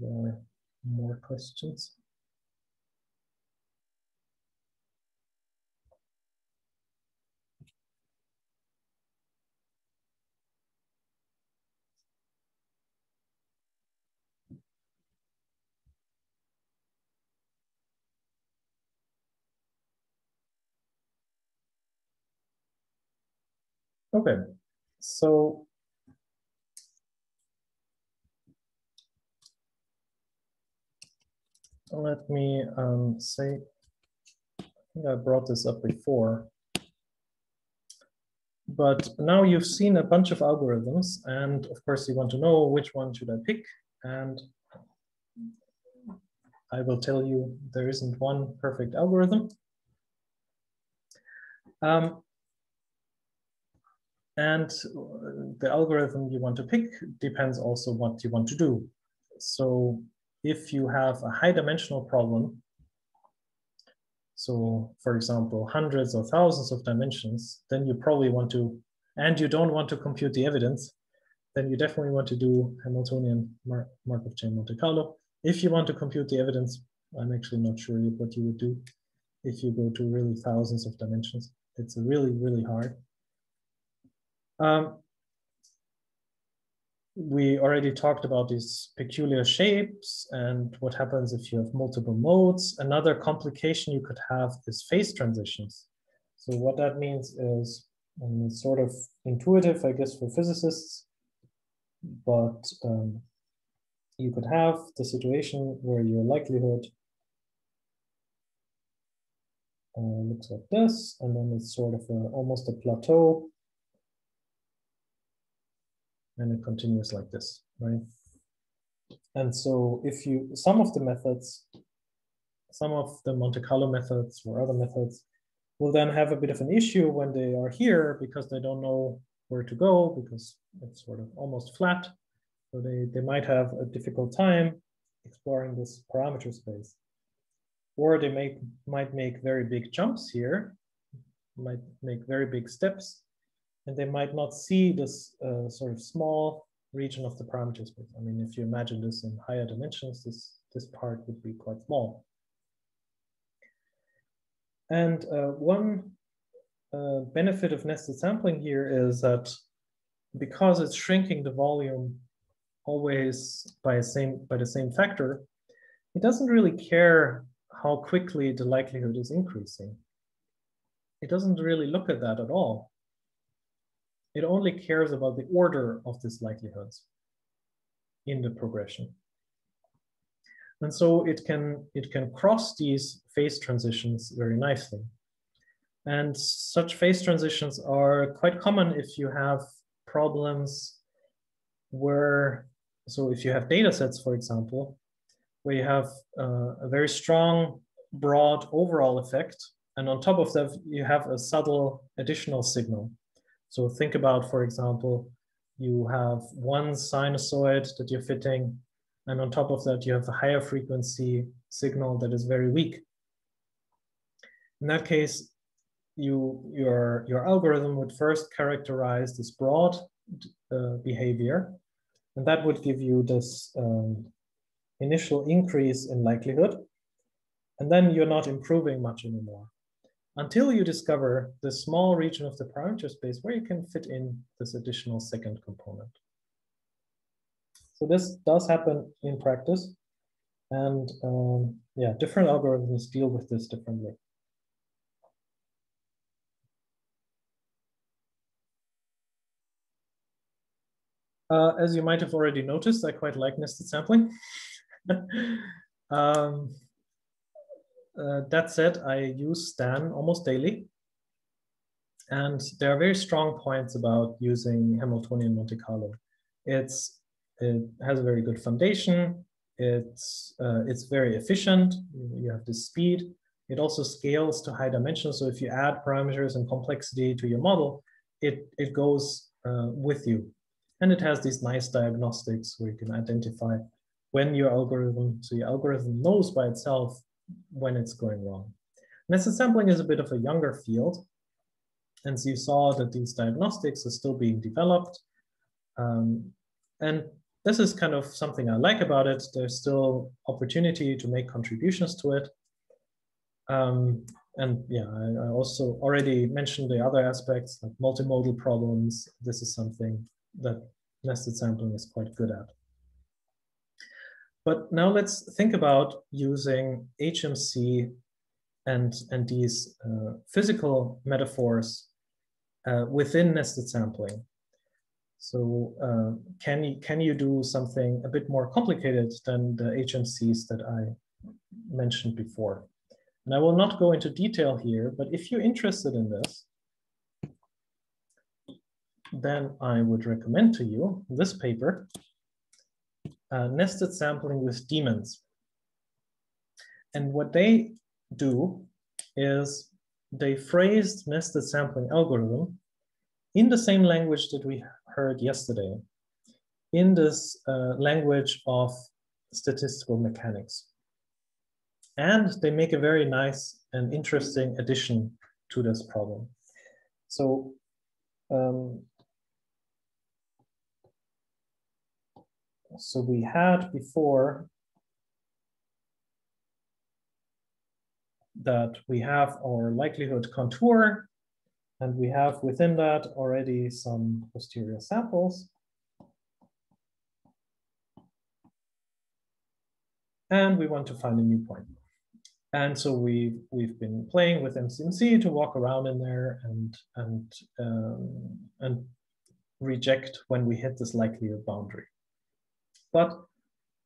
There are more questions. Okay, so let me um, say, I think I brought this up before, but now you've seen a bunch of algorithms and of course you want to know which one should I pick and I will tell you there isn't one perfect algorithm. Um, and uh, the algorithm you want to pick depends also what you want to do. So if you have a high dimensional problem, so for example, hundreds or thousands of dimensions, then you probably want to, and you don't want to compute the evidence, then you definitely want to do Hamiltonian Mar Markov chain Monte Carlo. If you want to compute the evidence, I'm actually not sure what you would do if you go to really thousands of dimensions. It's really, really hard. Um, we already talked about these peculiar shapes and what happens if you have multiple modes. Another complication you could have is phase transitions. So what that means is um, sort of intuitive, I guess, for physicists, but um, you could have the situation where your likelihood uh, looks like this, and then it's sort of a, almost a plateau and it continues like this, right? And so if you, some of the methods, some of the Monte Carlo methods or other methods will then have a bit of an issue when they are here because they don't know where to go because it's sort of almost flat. So they, they might have a difficult time exploring this parameter space. Or they may, might make very big jumps here, might make very big steps and they might not see this uh, sort of small region of the parameter space. I mean, if you imagine this in higher dimensions, this, this part would be quite small. And uh, one uh, benefit of nested sampling here is that because it's shrinking the volume always by, same, by the same factor, it doesn't really care how quickly the likelihood is increasing. It doesn't really look at that at all it only cares about the order of these likelihoods in the progression. And so it can, it can cross these phase transitions very nicely. And such phase transitions are quite common if you have problems where, so if you have data sets, for example, where you have uh, a very strong, broad overall effect, and on top of that, you have a subtle additional signal. So think about, for example, you have one sinusoid that you're fitting, and on top of that, you have a higher frequency signal that is very weak. In that case, you, your, your algorithm would first characterize this broad uh, behavior, and that would give you this um, initial increase in likelihood, and then you're not improving much anymore until you discover the small region of the parameter space where you can fit in this additional second component. So this does happen in practice. And um, yeah, different algorithms deal with this differently. Uh, as you might have already noticed, I quite like nested sampling. um, uh, that said, I use Stan almost daily. And there are very strong points about using Hamiltonian Monte Carlo. It's, it has a very good foundation. It's, uh, it's very efficient. You have the speed. It also scales to high dimensions. So if you add parameters and complexity to your model, it, it goes uh, with you. And it has these nice diagnostics where you can identify when your algorithm, so your algorithm knows by itself when it's going wrong. Nested sampling is a bit of a younger field. And so you saw that these diagnostics are still being developed. Um, and this is kind of something I like about it. There's still opportunity to make contributions to it. Um, and yeah, I, I, also already mentioned the other aspects like multimodal problems. This is something that nested sampling is quite good at. But now let's think about using HMC and, and these uh, physical metaphors uh, within nested sampling. So uh, can, you, can you do something a bit more complicated than the HMCs that I mentioned before? And I will not go into detail here, but if you're interested in this, then I would recommend to you this paper, uh, Nested Sampling with Daemons. And what they do is they phrased nested sampling algorithm in the same language that we heard yesterday, in this uh, language of statistical mechanics. And they make a very nice and interesting addition to this problem. So um, so we had before that we have our likelihood contour and we have within that already some posterior samples. And we want to find a new point. And so we've we've been playing with MCMC to walk around in there and, and, um, and reject when we hit this likelihood boundary. But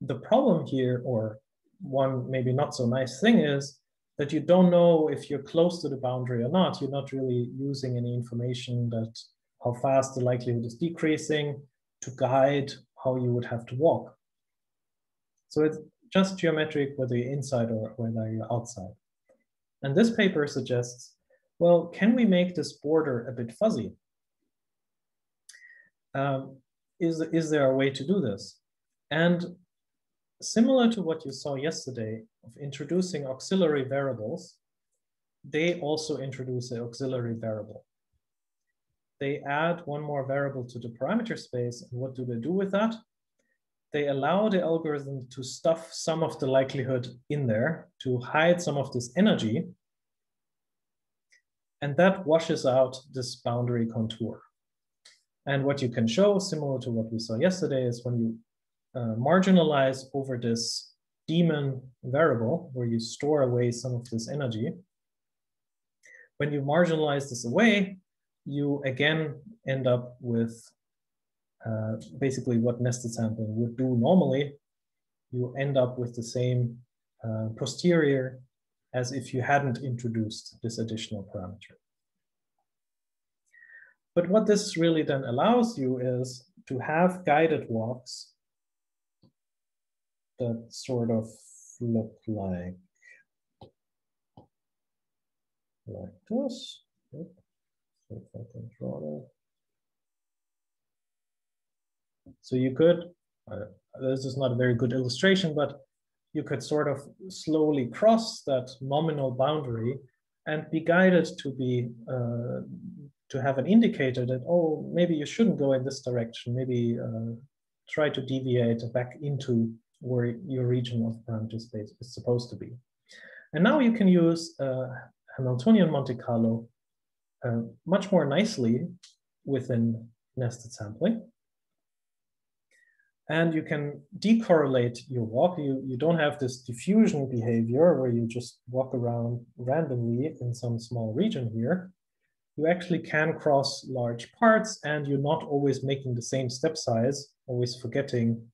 the problem here, or one maybe not so nice thing is that you don't know if you're close to the boundary or not. You're not really using any information that how fast the likelihood is decreasing to guide how you would have to walk. So it's just geometric whether you're inside or whether you're outside. And this paper suggests, well, can we make this border a bit fuzzy? Um, is, is there a way to do this? And similar to what you saw yesterday of introducing auxiliary variables, they also introduce an auxiliary variable. They add one more variable to the parameter space. And what do they do with that? They allow the algorithm to stuff some of the likelihood in there to hide some of this energy. And that washes out this boundary contour. And what you can show, similar to what we saw yesterday, is when you uh, marginalize over this daemon variable where you store away some of this energy. When you marginalize this away, you again end up with uh, basically what nested sampling would do normally. You end up with the same uh, posterior as if you hadn't introduced this additional parameter. But what this really then allows you is to have guided walks that sort of look like like this. So if I can draw that. So you could, uh, this is not a very good illustration, but you could sort of slowly cross that nominal boundary and be guided to be uh, to have an indicator that oh maybe you shouldn't go in this direction maybe uh, try to deviate back into where your region of parameter space is supposed to be. And now you can use uh, Hamiltonian Monte Carlo uh, much more nicely within nested sampling. And you can decorrelate your walk. You, you don't have this diffusion behavior where you just walk around randomly in some small region here. You actually can cross large parts and you're not always making the same step size, always forgetting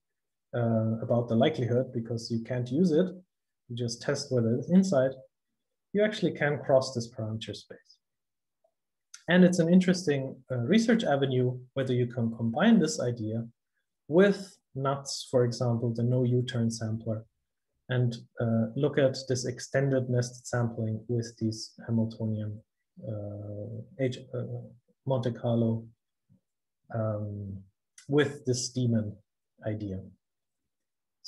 uh, about the likelihood because you can't use it. You just test whether it's inside. You actually can cross this parameter space. And it's an interesting uh, research avenue whether you can combine this idea with NUTS, for example, the no U-turn sampler, and uh, look at this extended nested sampling with these Hamiltonian uh, H, uh, Monte Carlo um, with this daemon idea.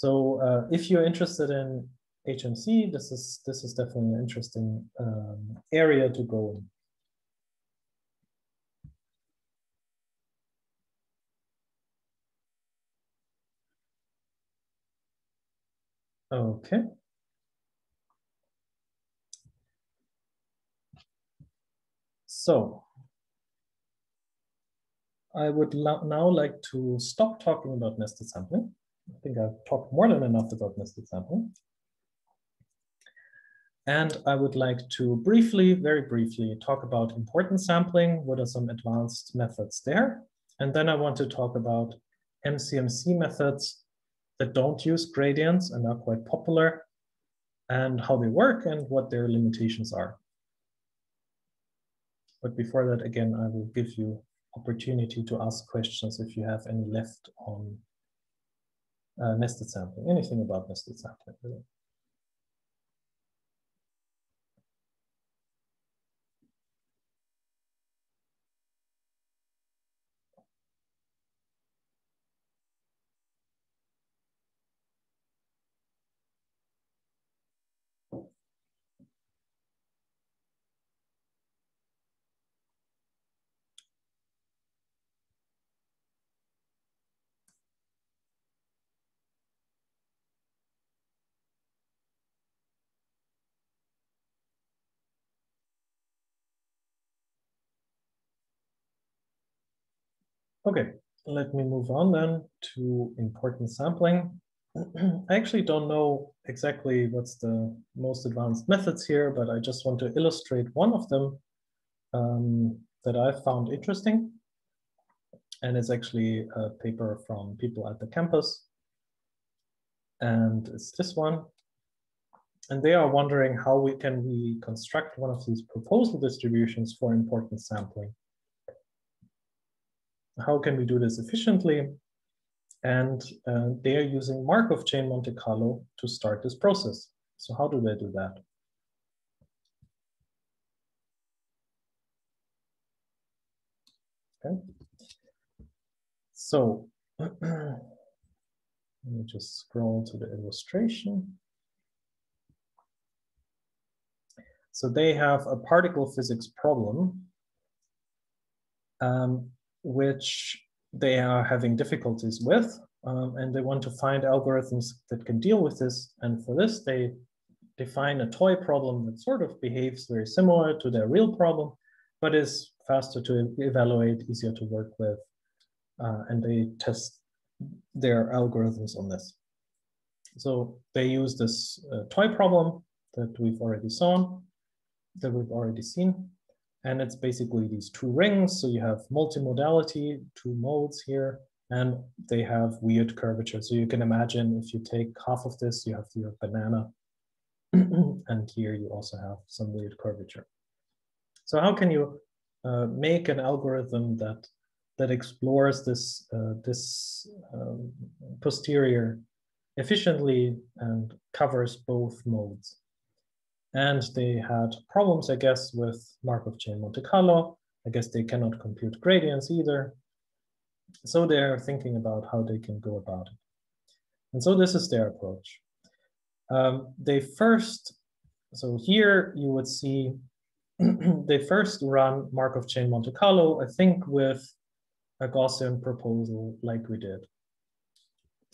So uh, if you're interested in HMC, this is this is definitely an interesting um, area to go in. Okay. So I would now like to stop talking about nested sampling. I think I've talked more than enough about this example. And I would like to briefly, very briefly, talk about importance sampling. What are some advanced methods there? And then I want to talk about MCMC methods that don't use gradients and are quite popular and how they work and what their limitations are. But before that, again, I will give you opportunity to ask questions if you have any left on Uh, nested sampling, anything about nested sampling. Really. Okay, let me move on then to importance sampling. I actually don't know exactly what's the most advanced methods here, but I just want to illustrate one of them um, that I found interesting. And it's actually a paper from people at the campus. And it's this one. And they are wondering how we can we construct one of these proposal distributions for importance sampling how can we do this efficiently? And uh, they are using Markov chain Monte Carlo to start this process. So how do they do that? Okay. So let me just scroll to the illustration. So they have a particle physics problem um, which they are having difficulties with, um, and they want to find algorithms that can deal with this. And for this, they define a toy problem that sort of behaves very similar to their real problem, but is faster to evaluate, easier to work with, uh, and they test their algorithms on this. So they use this uh, toy problem that we've already seen, that we've already seen, and it's basically these two rings. So you have multimodality, two modes here, and they have weird curvature. So you can imagine if you take half of this, you have your banana. and here you also have some weird curvature. So how can you uh, make an algorithm that that explores this uh, this um, posterior efficiently and covers both modes? And they had problems, I guess, with Markov chain Monte Carlo. I guess they cannot compute gradients either. So they're thinking about how they can go about it. And so this is their approach. Um, they first, so here you would see, they first run Markov chain Monte Carlo, I think with a Gaussian proposal like we did.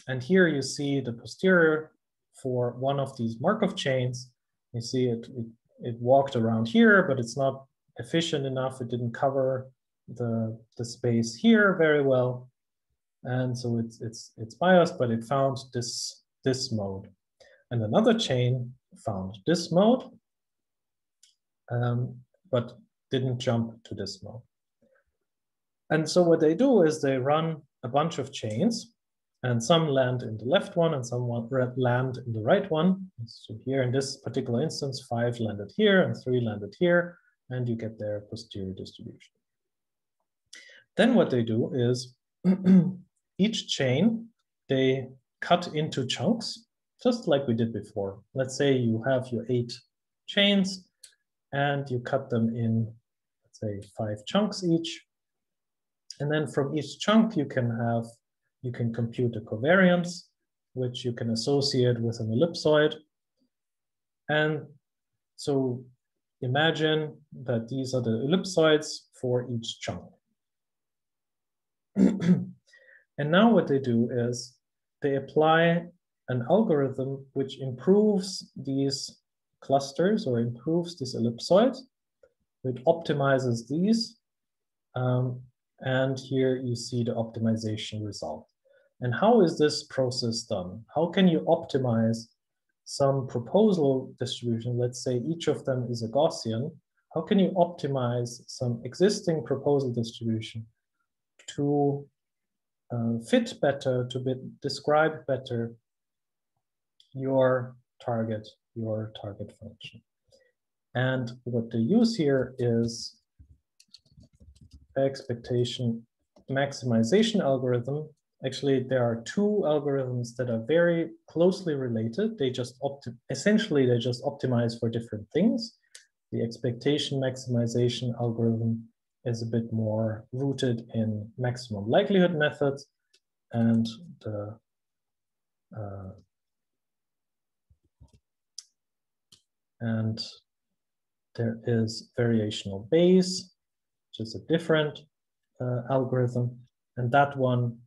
And here you see the posterior for one of these Markov chains you see it, it, it walked around here, but it's not efficient enough. It didn't cover the, the space here very well. And so it's, it's, it's biased, but it found this, this mode. And another chain found this mode, um, but didn't jump to this mode. And so what they do is they run a bunch of chains and some land in the left one and some land in the right one. So here in this particular instance, five landed here and three landed here, and you get their posterior distribution. Then what they do is each chain, they cut into chunks just like we did before. Let's say you have your eight chains and you cut them in, let's say five chunks each. And then from each chunk, you can have, you can compute a covariance, which you can associate with an ellipsoid. And so imagine that these are the ellipsoids for each chunk. and now what they do is they apply an algorithm which improves these clusters or improves this ellipsoid. It optimizes these. Um, and here you see the optimization result. And how is this process done? How can you optimize some proposal distribution? Let's say each of them is a Gaussian. How can you optimize some existing proposal distribution to uh, fit better, to be, describe better your target, your target function? And what they use here is expectation maximization algorithm. Actually, there are two algorithms that are very closely related. They just opt essentially they just optimize for different things. The expectation maximization algorithm is a bit more rooted in maximum likelihood methods, and the uh, and there is variational Bayes, which is a different uh, algorithm. And that one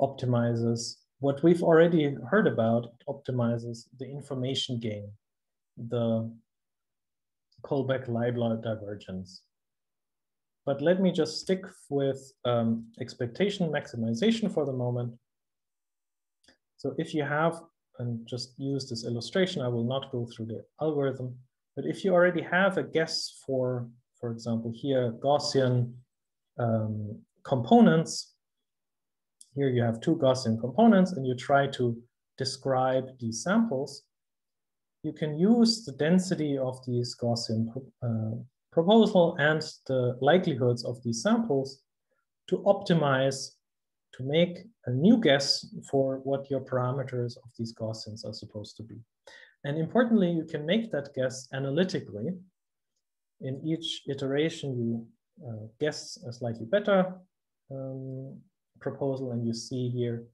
optimizes what we've already heard about, optimizes the information gain, the Kullback-Leibler divergence. But let me just stick with um, expectation maximization for the moment. So if you have, and just use this illustration, I will not go through the algorithm, but if you already have a guess for for example, here Gaussian um, components. Here you have two Gaussian components and you try to describe these samples. You can use the density of these Gaussian uh, proposal and the likelihoods of these samples to optimize, to make a new guess for what your parameters of these Gaussians are supposed to be. And importantly, you can make that guess analytically in each iteration, you uh, guess a slightly better um, proposal, and you see here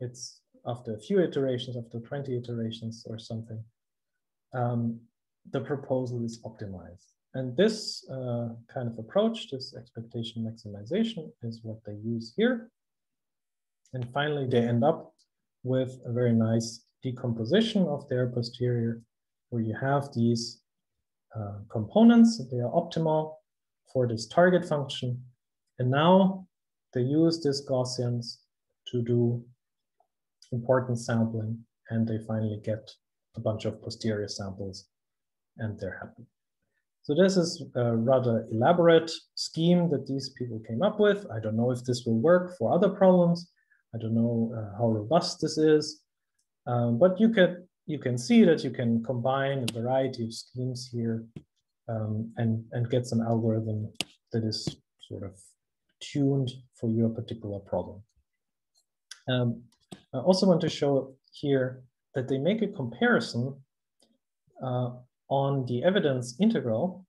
it's after a few iterations, after 20 iterations or something, um, the proposal is optimized. And this uh, kind of approach, this expectation maximization, is what they use here. And finally, they end up with a very nice decomposition of their posterior, where you have these uh, components. They are optimal for this target function. And now they use this Gaussians to do importance sampling and they finally get a bunch of posterior samples and they're happy. So this is a rather elaborate scheme that these people came up with. I don't know if this will work for other problems. I don't know uh, how robust this is, um, but you could you can see that you can combine a variety of schemes here um, and, and get some algorithm that is sort of tuned for your particular problem. Um, I also want to show here that they make a comparison uh, on the evidence integral.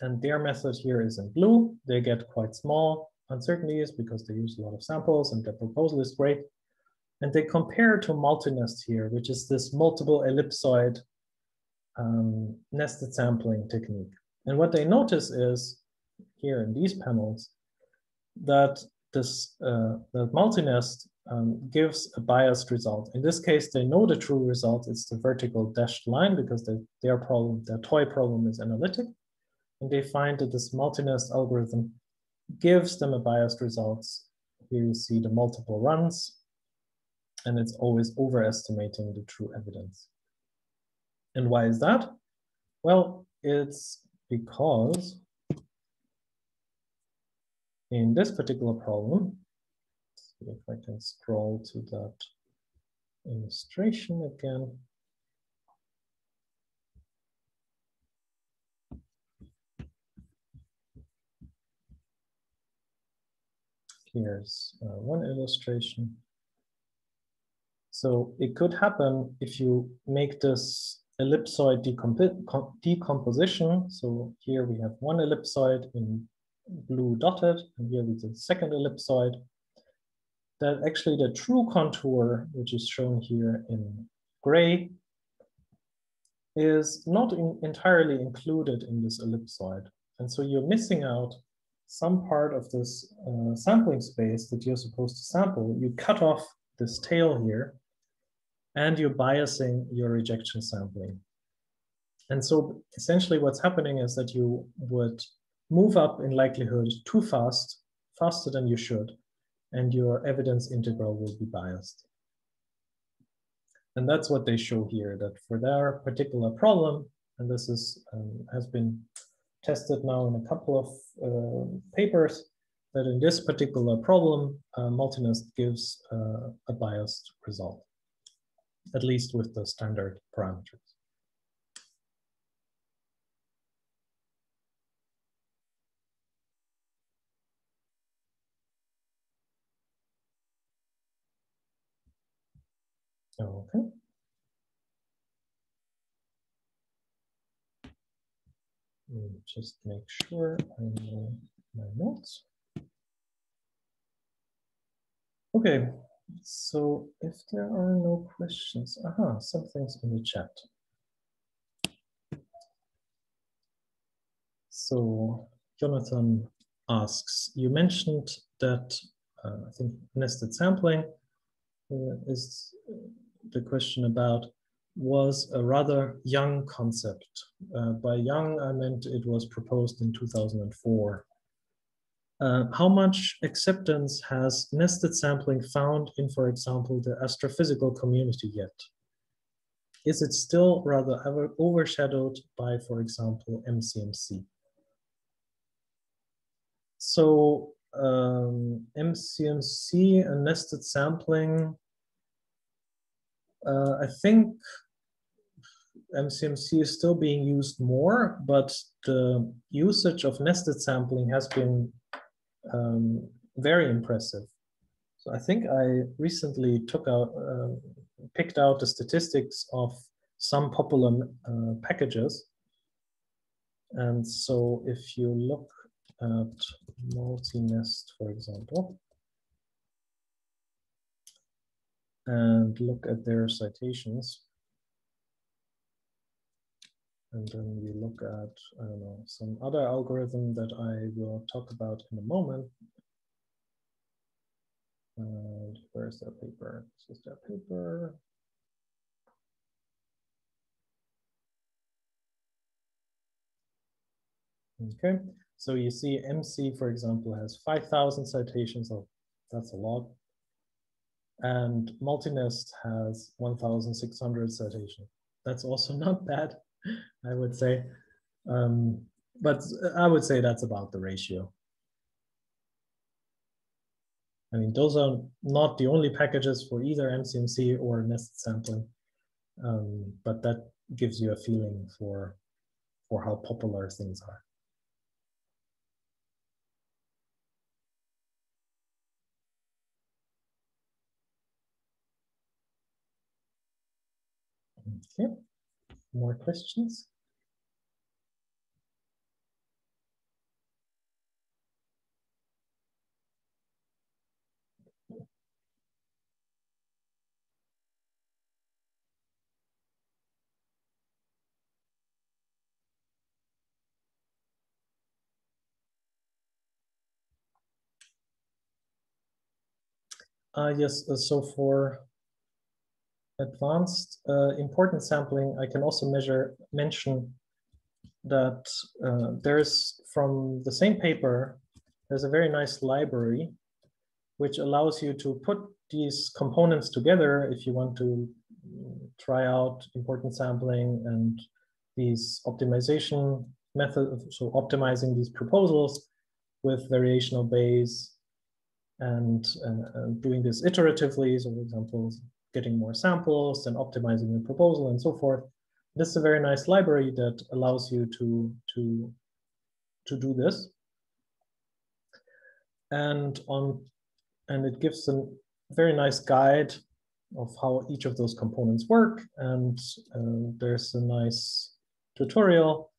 And their method here is in blue. They get quite small uncertainties because they use a lot of samples and their proposal is great. And they compare to MultiNest here, which is this multiple ellipsoid um, nested sampling technique. And what they notice is here in these panels that this uh, that MultiNest um, gives a biased result. In this case, they know the true result. It's the vertical dashed line because they, their problem, their toy problem is analytic. And they find that this MultiNest algorithm gives them a biased results. Here you see the multiple runs and it's always overestimating the true evidence. And why is that? Well, it's because in this particular problem, see if I can scroll to that illustration again. Here's uh, one illustration. So it could happen if you make this ellipsoid decomp decomposition. So here we have one ellipsoid in blue dotted, and here here is the second ellipsoid. That actually the true contour, which is shown here in gray, is not in entirely included in this ellipsoid. And so you're missing out some part of this uh, sampling space that you're supposed to sample. You cut off this tail here, and you're biasing your rejection sampling. And so essentially what's happening is that you would move up in likelihood too fast, faster than you should, and your evidence integral will be biased. And that's what they show here, that for their particular problem, and this is um, has been tested now in a couple of uh, papers, that in this particular problem, uh, MultiNest gives uh, a biased result, at least with the standard parameters. Okay. Just make sure I know my notes. Okay, so if there are no questions, aha, something's in the chat. So Jonathan asks, you mentioned that uh, I think nested sampling uh, is the question about was a rather young concept. Uh, by young, I meant it was proposed in 2004. Uh, how much acceptance has nested sampling found in, for example, the astrophysical community yet? Is it still rather overshadowed by, for example, MCMC? So um, MCMC and nested sampling uh, I think MCMC is still being used more, but the usage of nested sampling has been um, very impressive. So I think I recently took out, uh, picked out the statistics of some popular uh, packages. And so if you look at MultiNest, for example, and look at their citations. And then we look at, I don't know, some other algorithm that I will talk about in a moment. And where's that paper? This is that paper. Okay, so you see emcee, for example, has 5,000 citations, so that's a lot and MultiNest has 1,600 citations. That's also not bad, I would say. Um, but I would say that's about the ratio. I mean, those are not the only packages for either MCMC or nested sampling, um, but that gives you a feeling for, for how popular things are. Okay, more questions? Uh, yes, uh, so for advanced uh, importance sampling, I can also measure mention that uh, there's from the same paper, there's a very nice library which allows you to put these components together if you want to try out importance sampling and these optimization methods, so optimizing these proposals with variational Bayes and, uh, and doing this iteratively. So for example, getting more samples and optimizing the proposal and so forth. This is a very nice library that allows you to, to, to do this. And on and it gives a very nice guide of how each of those components work. And uh, there's a nice tutorial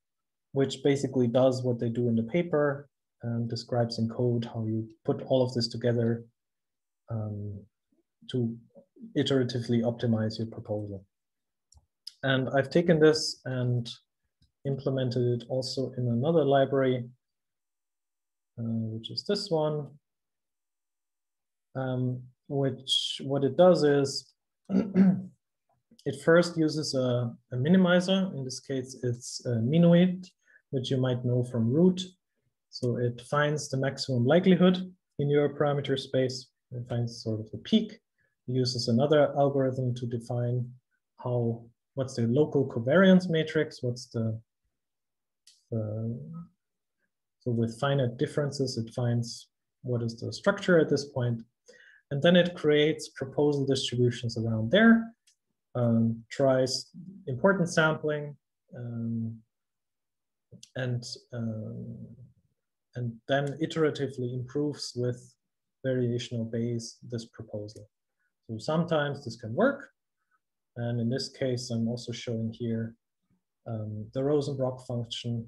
which basically does what they do in the paper and describes in code how you put all of this together um, to iteratively optimize your proposal. And I've taken this and implemented it also in another library, uh, which is this one, um, which what it does is it first uses a, a, minimizer. In this case, it's a Minuit, which you might know from root. So it finds the maximum likelihood in your parameter space. It finds sort of the peak. Uses another algorithm to define how what's the local covariance matrix, what's the, the so with finite differences, it finds what is the structure at this point, and then it creates proposal distributions around there, um, tries importance sampling, um, and um, and then iteratively improves with variational Bayes this proposal. So sometimes this can work, and in this case, I'm also showing here um, the Rosenbrock function.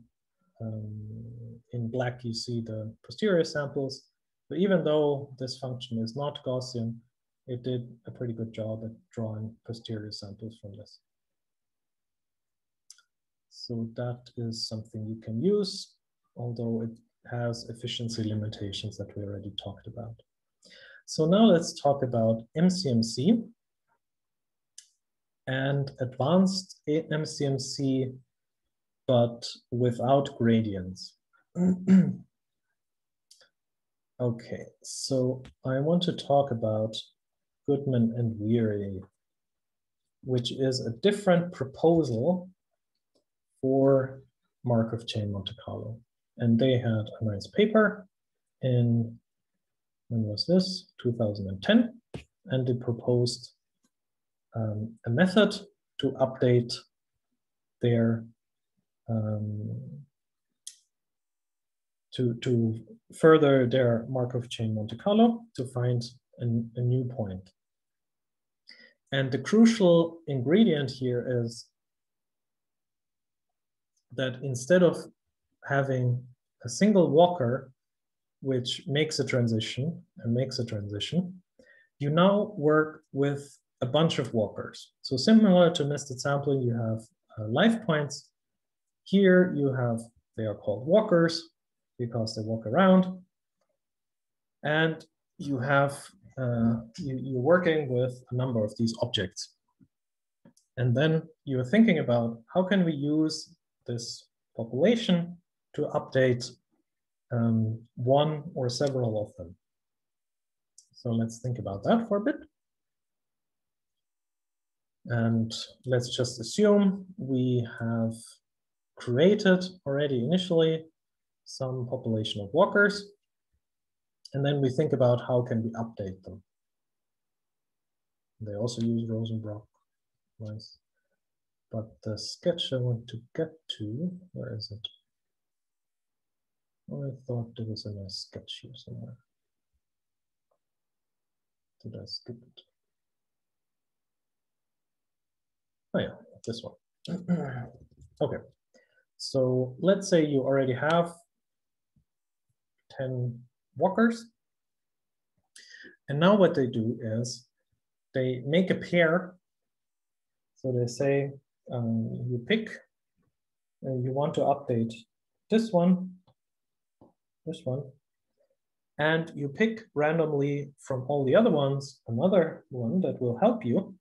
Um, in black, you see the posterior samples. But even though this function is not Gaussian, it did a pretty good job at drawing posterior samples from this. So that is something you can use, although it has efficiency limitations that we already talked about. So now let's talk about MCMC and advanced MCMC, but without gradients. okay, so I want to talk about Goodman and Weare, which is a different proposal for Markov chain Monte Carlo. And they had a nice paper in, when was this? 2010. And they proposed um, a method to update their um, to, to further their Markov chain Monte Carlo to find an, a new point. And the crucial ingredient here is that instead of having a single walker, which makes a transition and makes a transition, you now work with a bunch of walkers. So similar to nested sampling, you have uh, live points. Here you have, they are called walkers because they walk around. And you have, uh, you, you're working with a number of these objects. And then you're thinking about how can we use this population to update um, one or several of them. So let's think about that for a bit. And let's just assume we have created already initially some population of walkers. And then we think about how can we update them. They also use Rosenbrock. Nice. But the sketch I want to get to, where is it? I thought there was a nice sketch here somewhere. Did I skip it? Oh yeah, this one. okay, so let's say you already have 10 walkers. And now what they do is they make a pair. So they say um, you pick, and you want to update this one, this one, and you pick randomly from all the other ones another one that will help you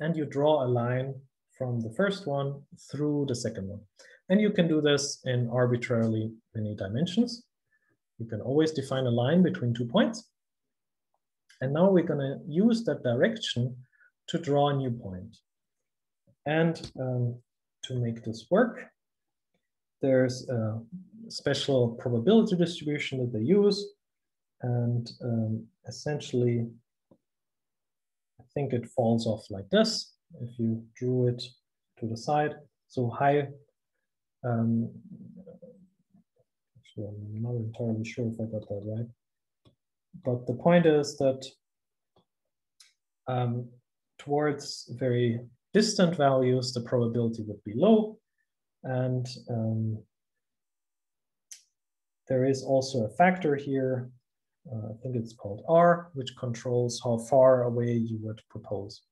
and you draw a line from the first one through the second one. And you can do this in arbitrarily many dimensions. You can always define a line between two points. And now we're gonna use that direction to draw a new point. And um, to make this work, there's a special probability distribution that they use. And um, essentially I think it falls off like this if you drew it to the side. So high, um, actually I'm not entirely sure if I got that right. But the point is that Um, towards very distant values, the probability would be low. And um, there is also a factor here, uh, I think it's called R, which controls how far away you would propose.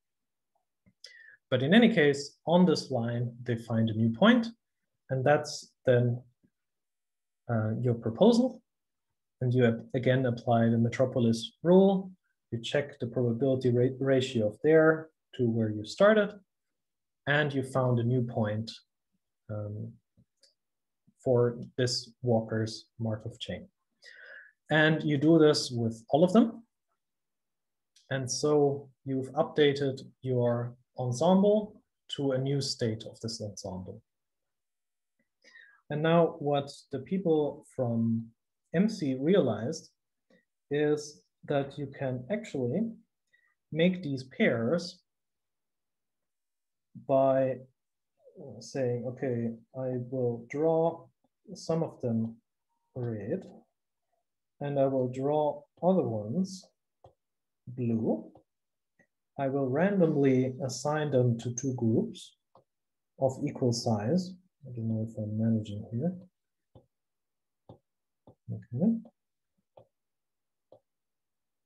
But in any case, on this line, they find a new point, and that's then uh, your proposal. And you have again apply the metropolis rule. You check the probability ra ratio of there to where you started, and you found a new point um, for this Walker's Markov chain. And you do this with all of them. And so you've updated your ensemble to a new state of this ensemble. And now what the people from emcee realized is that you can actually make these pairs by saying, okay, I will draw some of them red, and I will draw other ones blue. I will randomly assign them to two groups of equal size. I don't know if I'm managing here. Okay.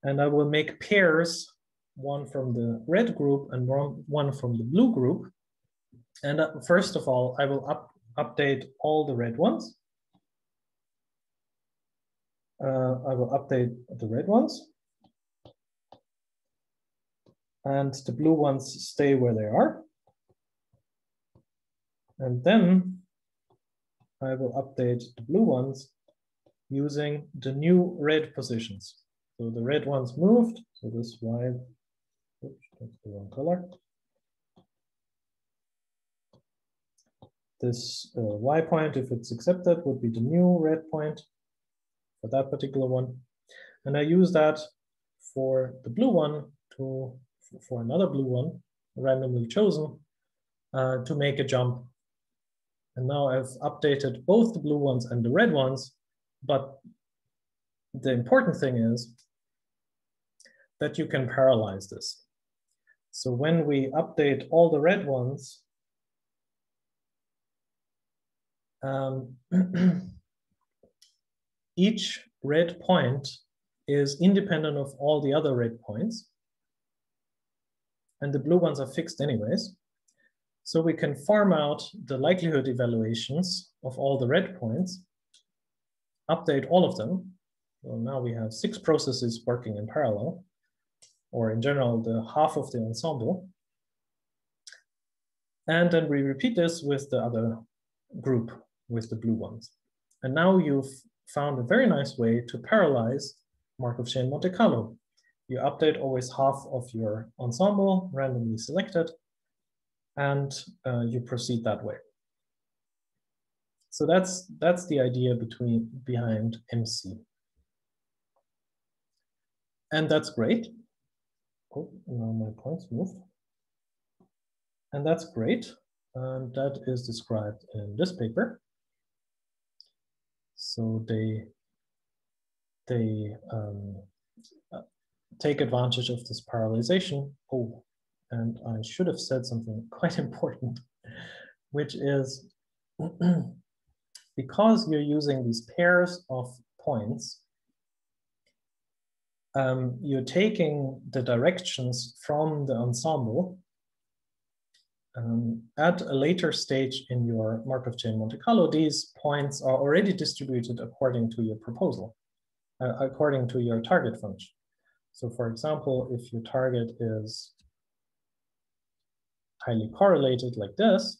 And I will make pairs, one from the red group and one from the blue group. And uh, first of all, I will up, update all the red ones. Uh, I will update the red ones. And the blue ones stay where they are. And then I will update the blue ones using the new red positions. So the red ones moved, so this Y, oops, that's the wrong color. This uh, Y point, if it's accepted, would be the new red point for that particular one. And I use that for the blue one to, for another blue one, randomly chosen, uh, to make a jump. And now I've updated both the blue ones and the red ones, but the important thing is that you can parallelize this. So when we update all the red ones, um, each red point is independent of all the other red points. And the blue ones are fixed anyways. So we can farm out the likelihood evaluations of all the red points, update all of them. So now we have six processes working in parallel, or in general, the half of the ensemble. And then we repeat this with the other group, with the blue ones. And now you've found a very nice way to parallelize Markov chain Monte Carlo. You update always half of your ensemble, randomly selected, and uh, you proceed that way. So that's that's the idea between behind emcee. And that's great. Oh, now my points moved. And that's great. And that is described in this paper. So they they um, take advantage of this parallelization. Oh, and I should have said something quite important, which is because you're using these pairs of points, um, you're taking the directions from the ensemble um, at a later stage in your Markov chain Monte Carlo, these points are already distributed according to your proposal, uh, according to your target function. So for example, if your target is highly correlated like this,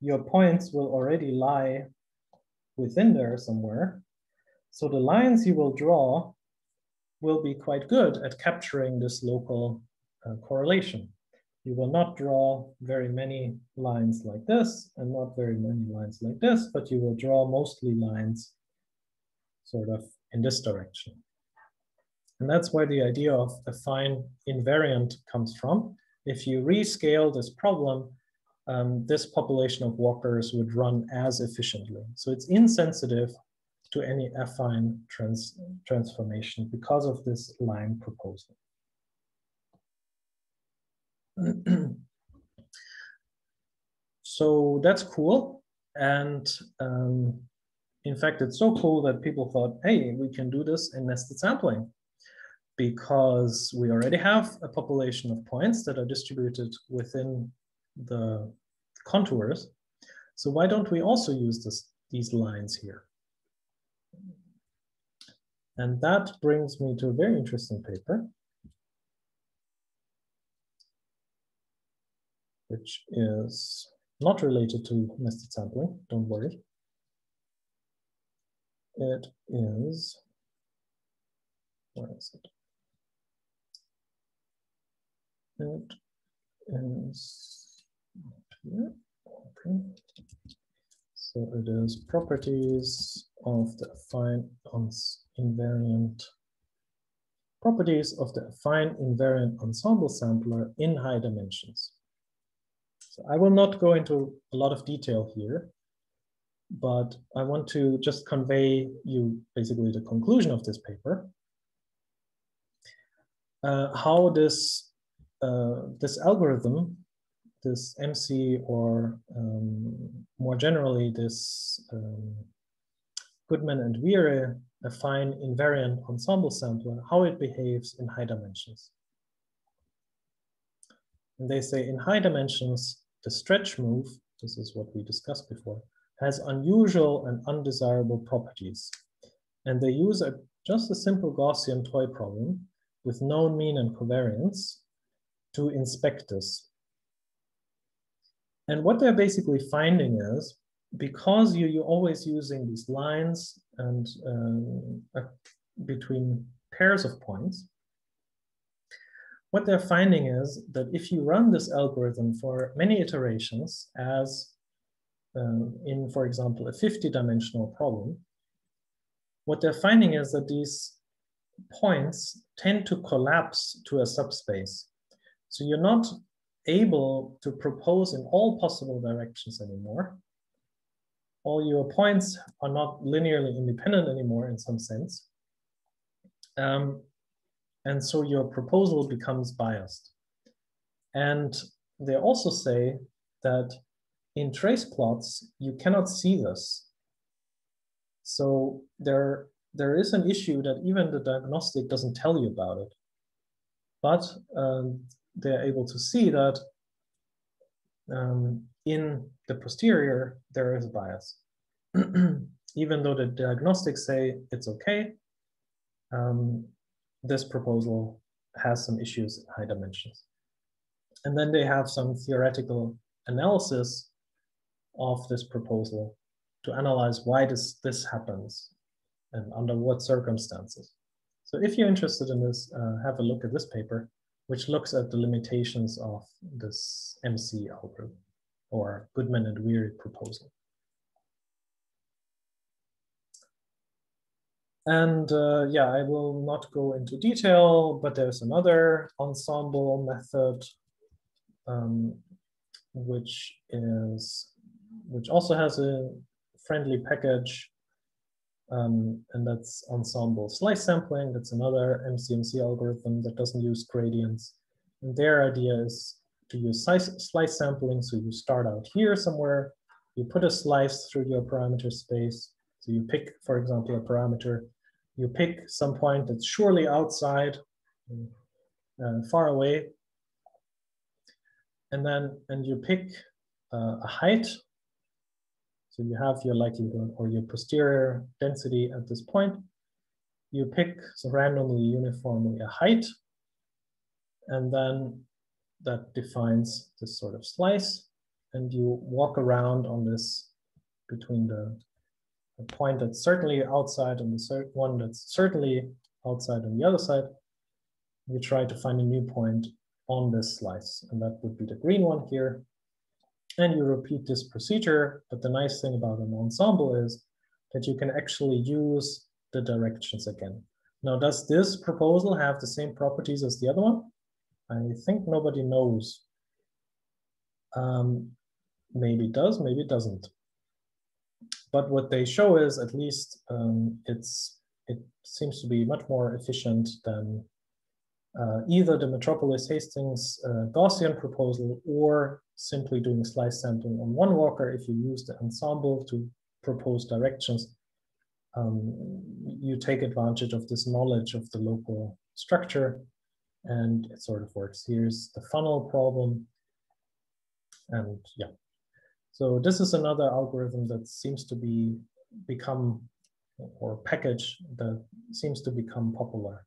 your points will already lie within there somewhere. So the lines you will draw will be quite good at capturing this local uh, correlation. You will not draw very many lines like this and not very many lines like this, but you will draw mostly lines sort of in this direction. And that's where the idea of affine invariant comes from. If you rescale this problem, um, this population of walkers would run as efficiently. So it's insensitive to any affine trans transformation because of this line proposal. so that's cool. And um, in fact, it's so cool that people thought, hey, we can do this in nested sampling because we already have a population of points that are distributed within the contours. So why don't we also use this, these lines here? And that brings me to a very interesting paper, which is not related to nested sampling, don't worry. It is, where is it? It is okay. So it is properties of the affine invariant properties of the affine invariant ensemble sampler in high dimensions. So I will not go into a lot of detail here, but I want to just convey you basically the conclusion of this paper. Uh, how this, uh, this algorithm, this emcee or um, more generally this um, Goodman and Weare affine invariant ensemble sampler, how it behaves in high dimensions. And they say in high dimensions, the stretch move, this is what we discussed before, has unusual and undesirable properties. And they use a, just a simple Gaussian toy problem with known mean and covariance to inspect this. And what they're basically finding is because you, you're always using these lines and um, uh, between pairs of points, what they're finding is that if you run this algorithm for many iterations as um, in, for example, a 50 dimensional problem, what they're finding is that these points tend to collapse to a subspace. So you're not able to propose in all possible directions anymore. All your points are not linearly independent anymore in some sense. Um, and so your proposal becomes biased. And they also say that in trace plots, you cannot see this. So there, there is an issue that even the diagnostic doesn't tell you about it. But um, they're able to see that um, in the posterior, there is a bias. even though the diagnostics say it's okay, um, this proposal has some issues in high dimensions. And then they have some theoretical analysis of this proposal to analyze why this, this happens and under what circumstances. So if you're interested in this, uh, have a look at this paper, which looks at the limitations of this emcee algorithm or Goodman and Weare proposal. And uh, yeah, I will not go into detail, but there's another ensemble method, um, which is, which also has a friendly package, um, and that's ensemble slice sampling. That's another MCMC algorithm that doesn't use gradients. And their idea is to use slice, slice sampling. So you start out here somewhere, you put a slice through your parameter space, so you pick, for example, a parameter, you pick some point that's surely outside, uh, far away, and then and you pick uh, a height. So you have your likelihood or your posterior density at this point. You pick so randomly, uniformly a height, and then that defines this sort of slice, and you walk around on this between the a point that's certainly outside and the one that's certainly outside on the other side, you try to find a new point on this slice. And that would be the green one here. And you repeat this procedure. But the nice thing about an ensemble is that you can actually use the directions again. Now, does this proposal have the same properties as the other one? I think nobody knows. Um, maybe it does, maybe it doesn't. but what they show is at least um, it's it seems to be much more efficient than uh, either the Metropolis Hastings uh, Gaussian proposal or simply doing slice sampling on one walker if you use the ensemble to propose directions. Um, you take advantage of this knowledge of the local structure and it sort of works. Here's the funnel problem. And yeah, so this is another algorithm that seems to be become or package that seems to become popular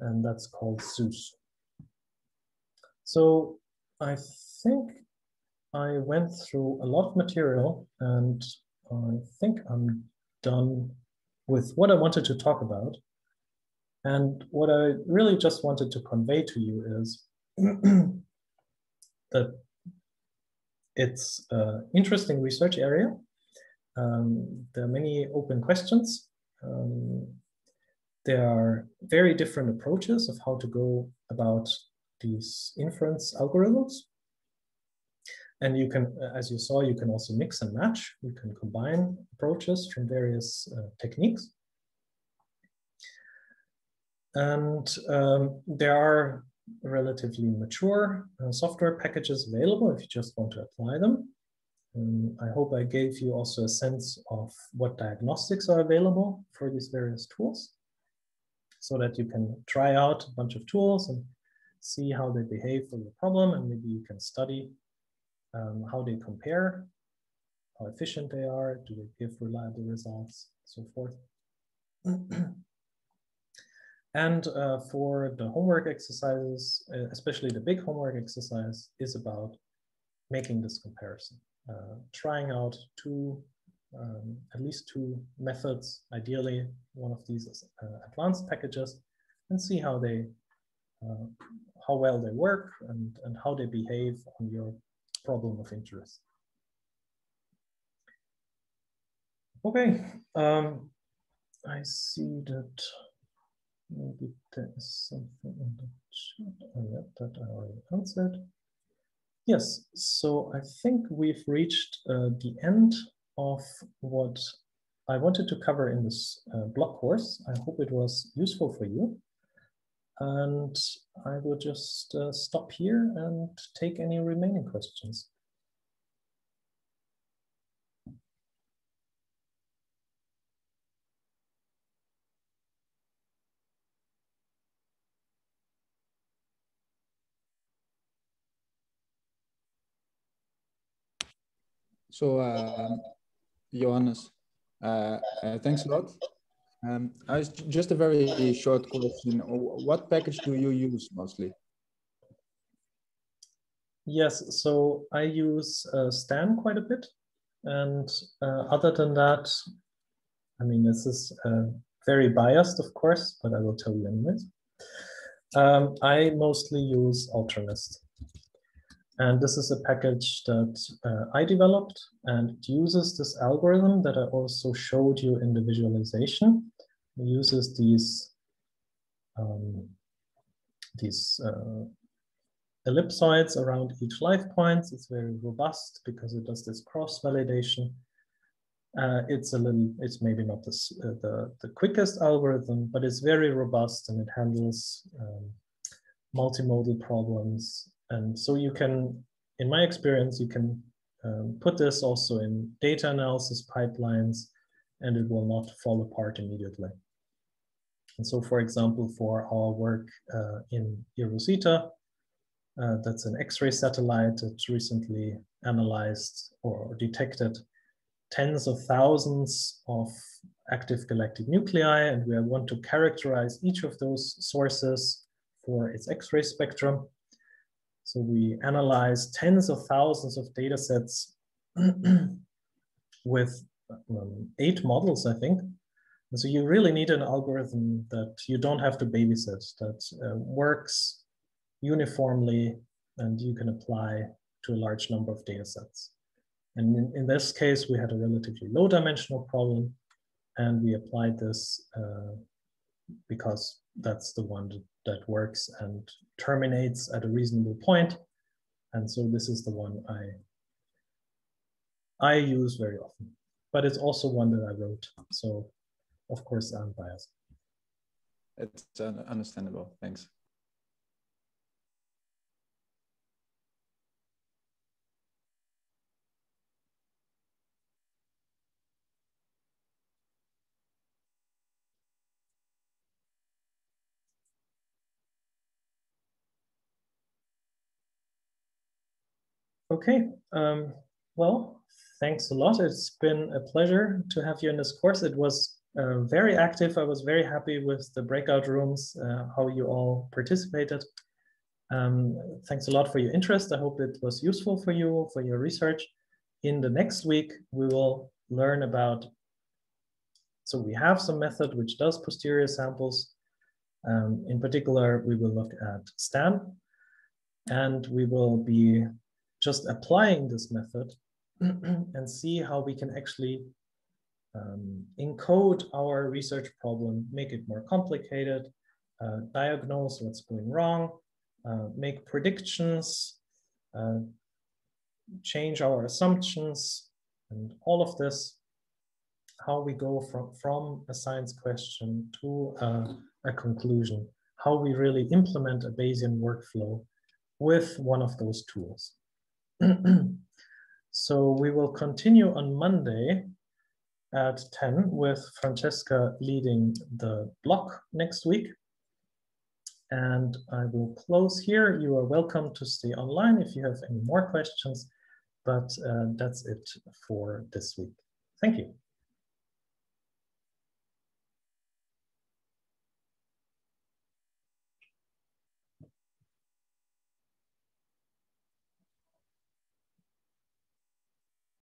and that's called Zeus. So I think I went through a lot of material and I think I'm done with what I wanted to talk about. And what I really just wanted to convey to you is that it's an interesting research area. Um, there are many open questions. Um, there are very different approaches of how to go about these inference algorithms. And you can, as you saw, you can also mix and match. You can combine approaches from various uh, techniques. And um, there are relatively mature uh, software packages available if you just want to apply them. Um, I hope I gave you also a sense of what diagnostics are available for these various tools so that you can try out a bunch of tools and see how they behave for your problem. And maybe you can study um, how they compare, how efficient they are, do they give reliable results, so forth. and uh, for the homework exercises, uh, especially the big homework exercise is about making this comparison, uh, trying out two um, at least two methods, ideally one of these uh, advanced packages, and see how they, uh, how well they work and, and how they behave on your problem of interest. Okay, um, I see that maybe there is something in the chat. Oh, yeah, that I already answered. Yes, so I think we've reached uh, the end of what I wanted to cover in this uh, blog course. I hope it was useful for you. And I will just uh, stop here and take any remaining questions. So um, Johannes. Uh, uh, thanks a lot. Um, I just a very short question. What package do you use mostly? Yes, so I use uh, Stan quite a bit. And uh, other than that, I mean, this is uh, very biased, of course, but I will tell you anyways. Um, I mostly use UltraNest. And this is a package that uh, I developed and it uses this algorithm that I also showed you in the visualization. Uses these, um, these uh, ellipsoids around each live point. It's very robust because it does this cross validation. Uh, it's a little, it's maybe not this, uh, the, the quickest algorithm, but it's very robust and it handles um, multimodal problems and so you can, in my experience, you can um, put this also in data analysis pipelines and it will not fall apart immediately. And so, for example, for our work uh, in eROSITA, uh, that's an X-ray satellite that recently analyzed or detected tens of thousands of active galactic nuclei, and we want to characterize each of those sources for its X-ray spectrum. So we analyze tens of thousands of data sets with um, eight models, I think. And so you really need an algorithm that you don't have to babysit, that uh, works uniformly and you can apply to a large number of data sets. And in, in this case, we had a relatively low dimensional problem and we applied this uh, because that's the one that works and terminates at a reasonable point. And so this is the one I, I use very often. But it's also one that I wrote. So of course I'm biased. It's uh, understandable. Thanks. Okay, um, well, thanks a lot. It's been a pleasure to have you in this course. It was uh, very active. I was very happy with the breakout rooms, uh, how you all participated. Um, thanks a lot for your interest. I hope it was useful for you, for your research. In the next week, we will learn about, so we have some method which does posterior samples. Um, in particular, we will look at STAN, and we will be just applying this method and see how we can actually um, encode our research problem, make it more complicated, uh, diagnose what's going wrong, uh, make predictions, uh, change our assumptions, and all of this, how we go from, from a science question to a conclusion, how we really implement a Bayesian workflow with one of those tools. so we will continue on Monday at 10 with Francesca leading the block next week. And I will close here. You are welcome to stay online if you have any more questions, but uh, that's it for this week. Thank you.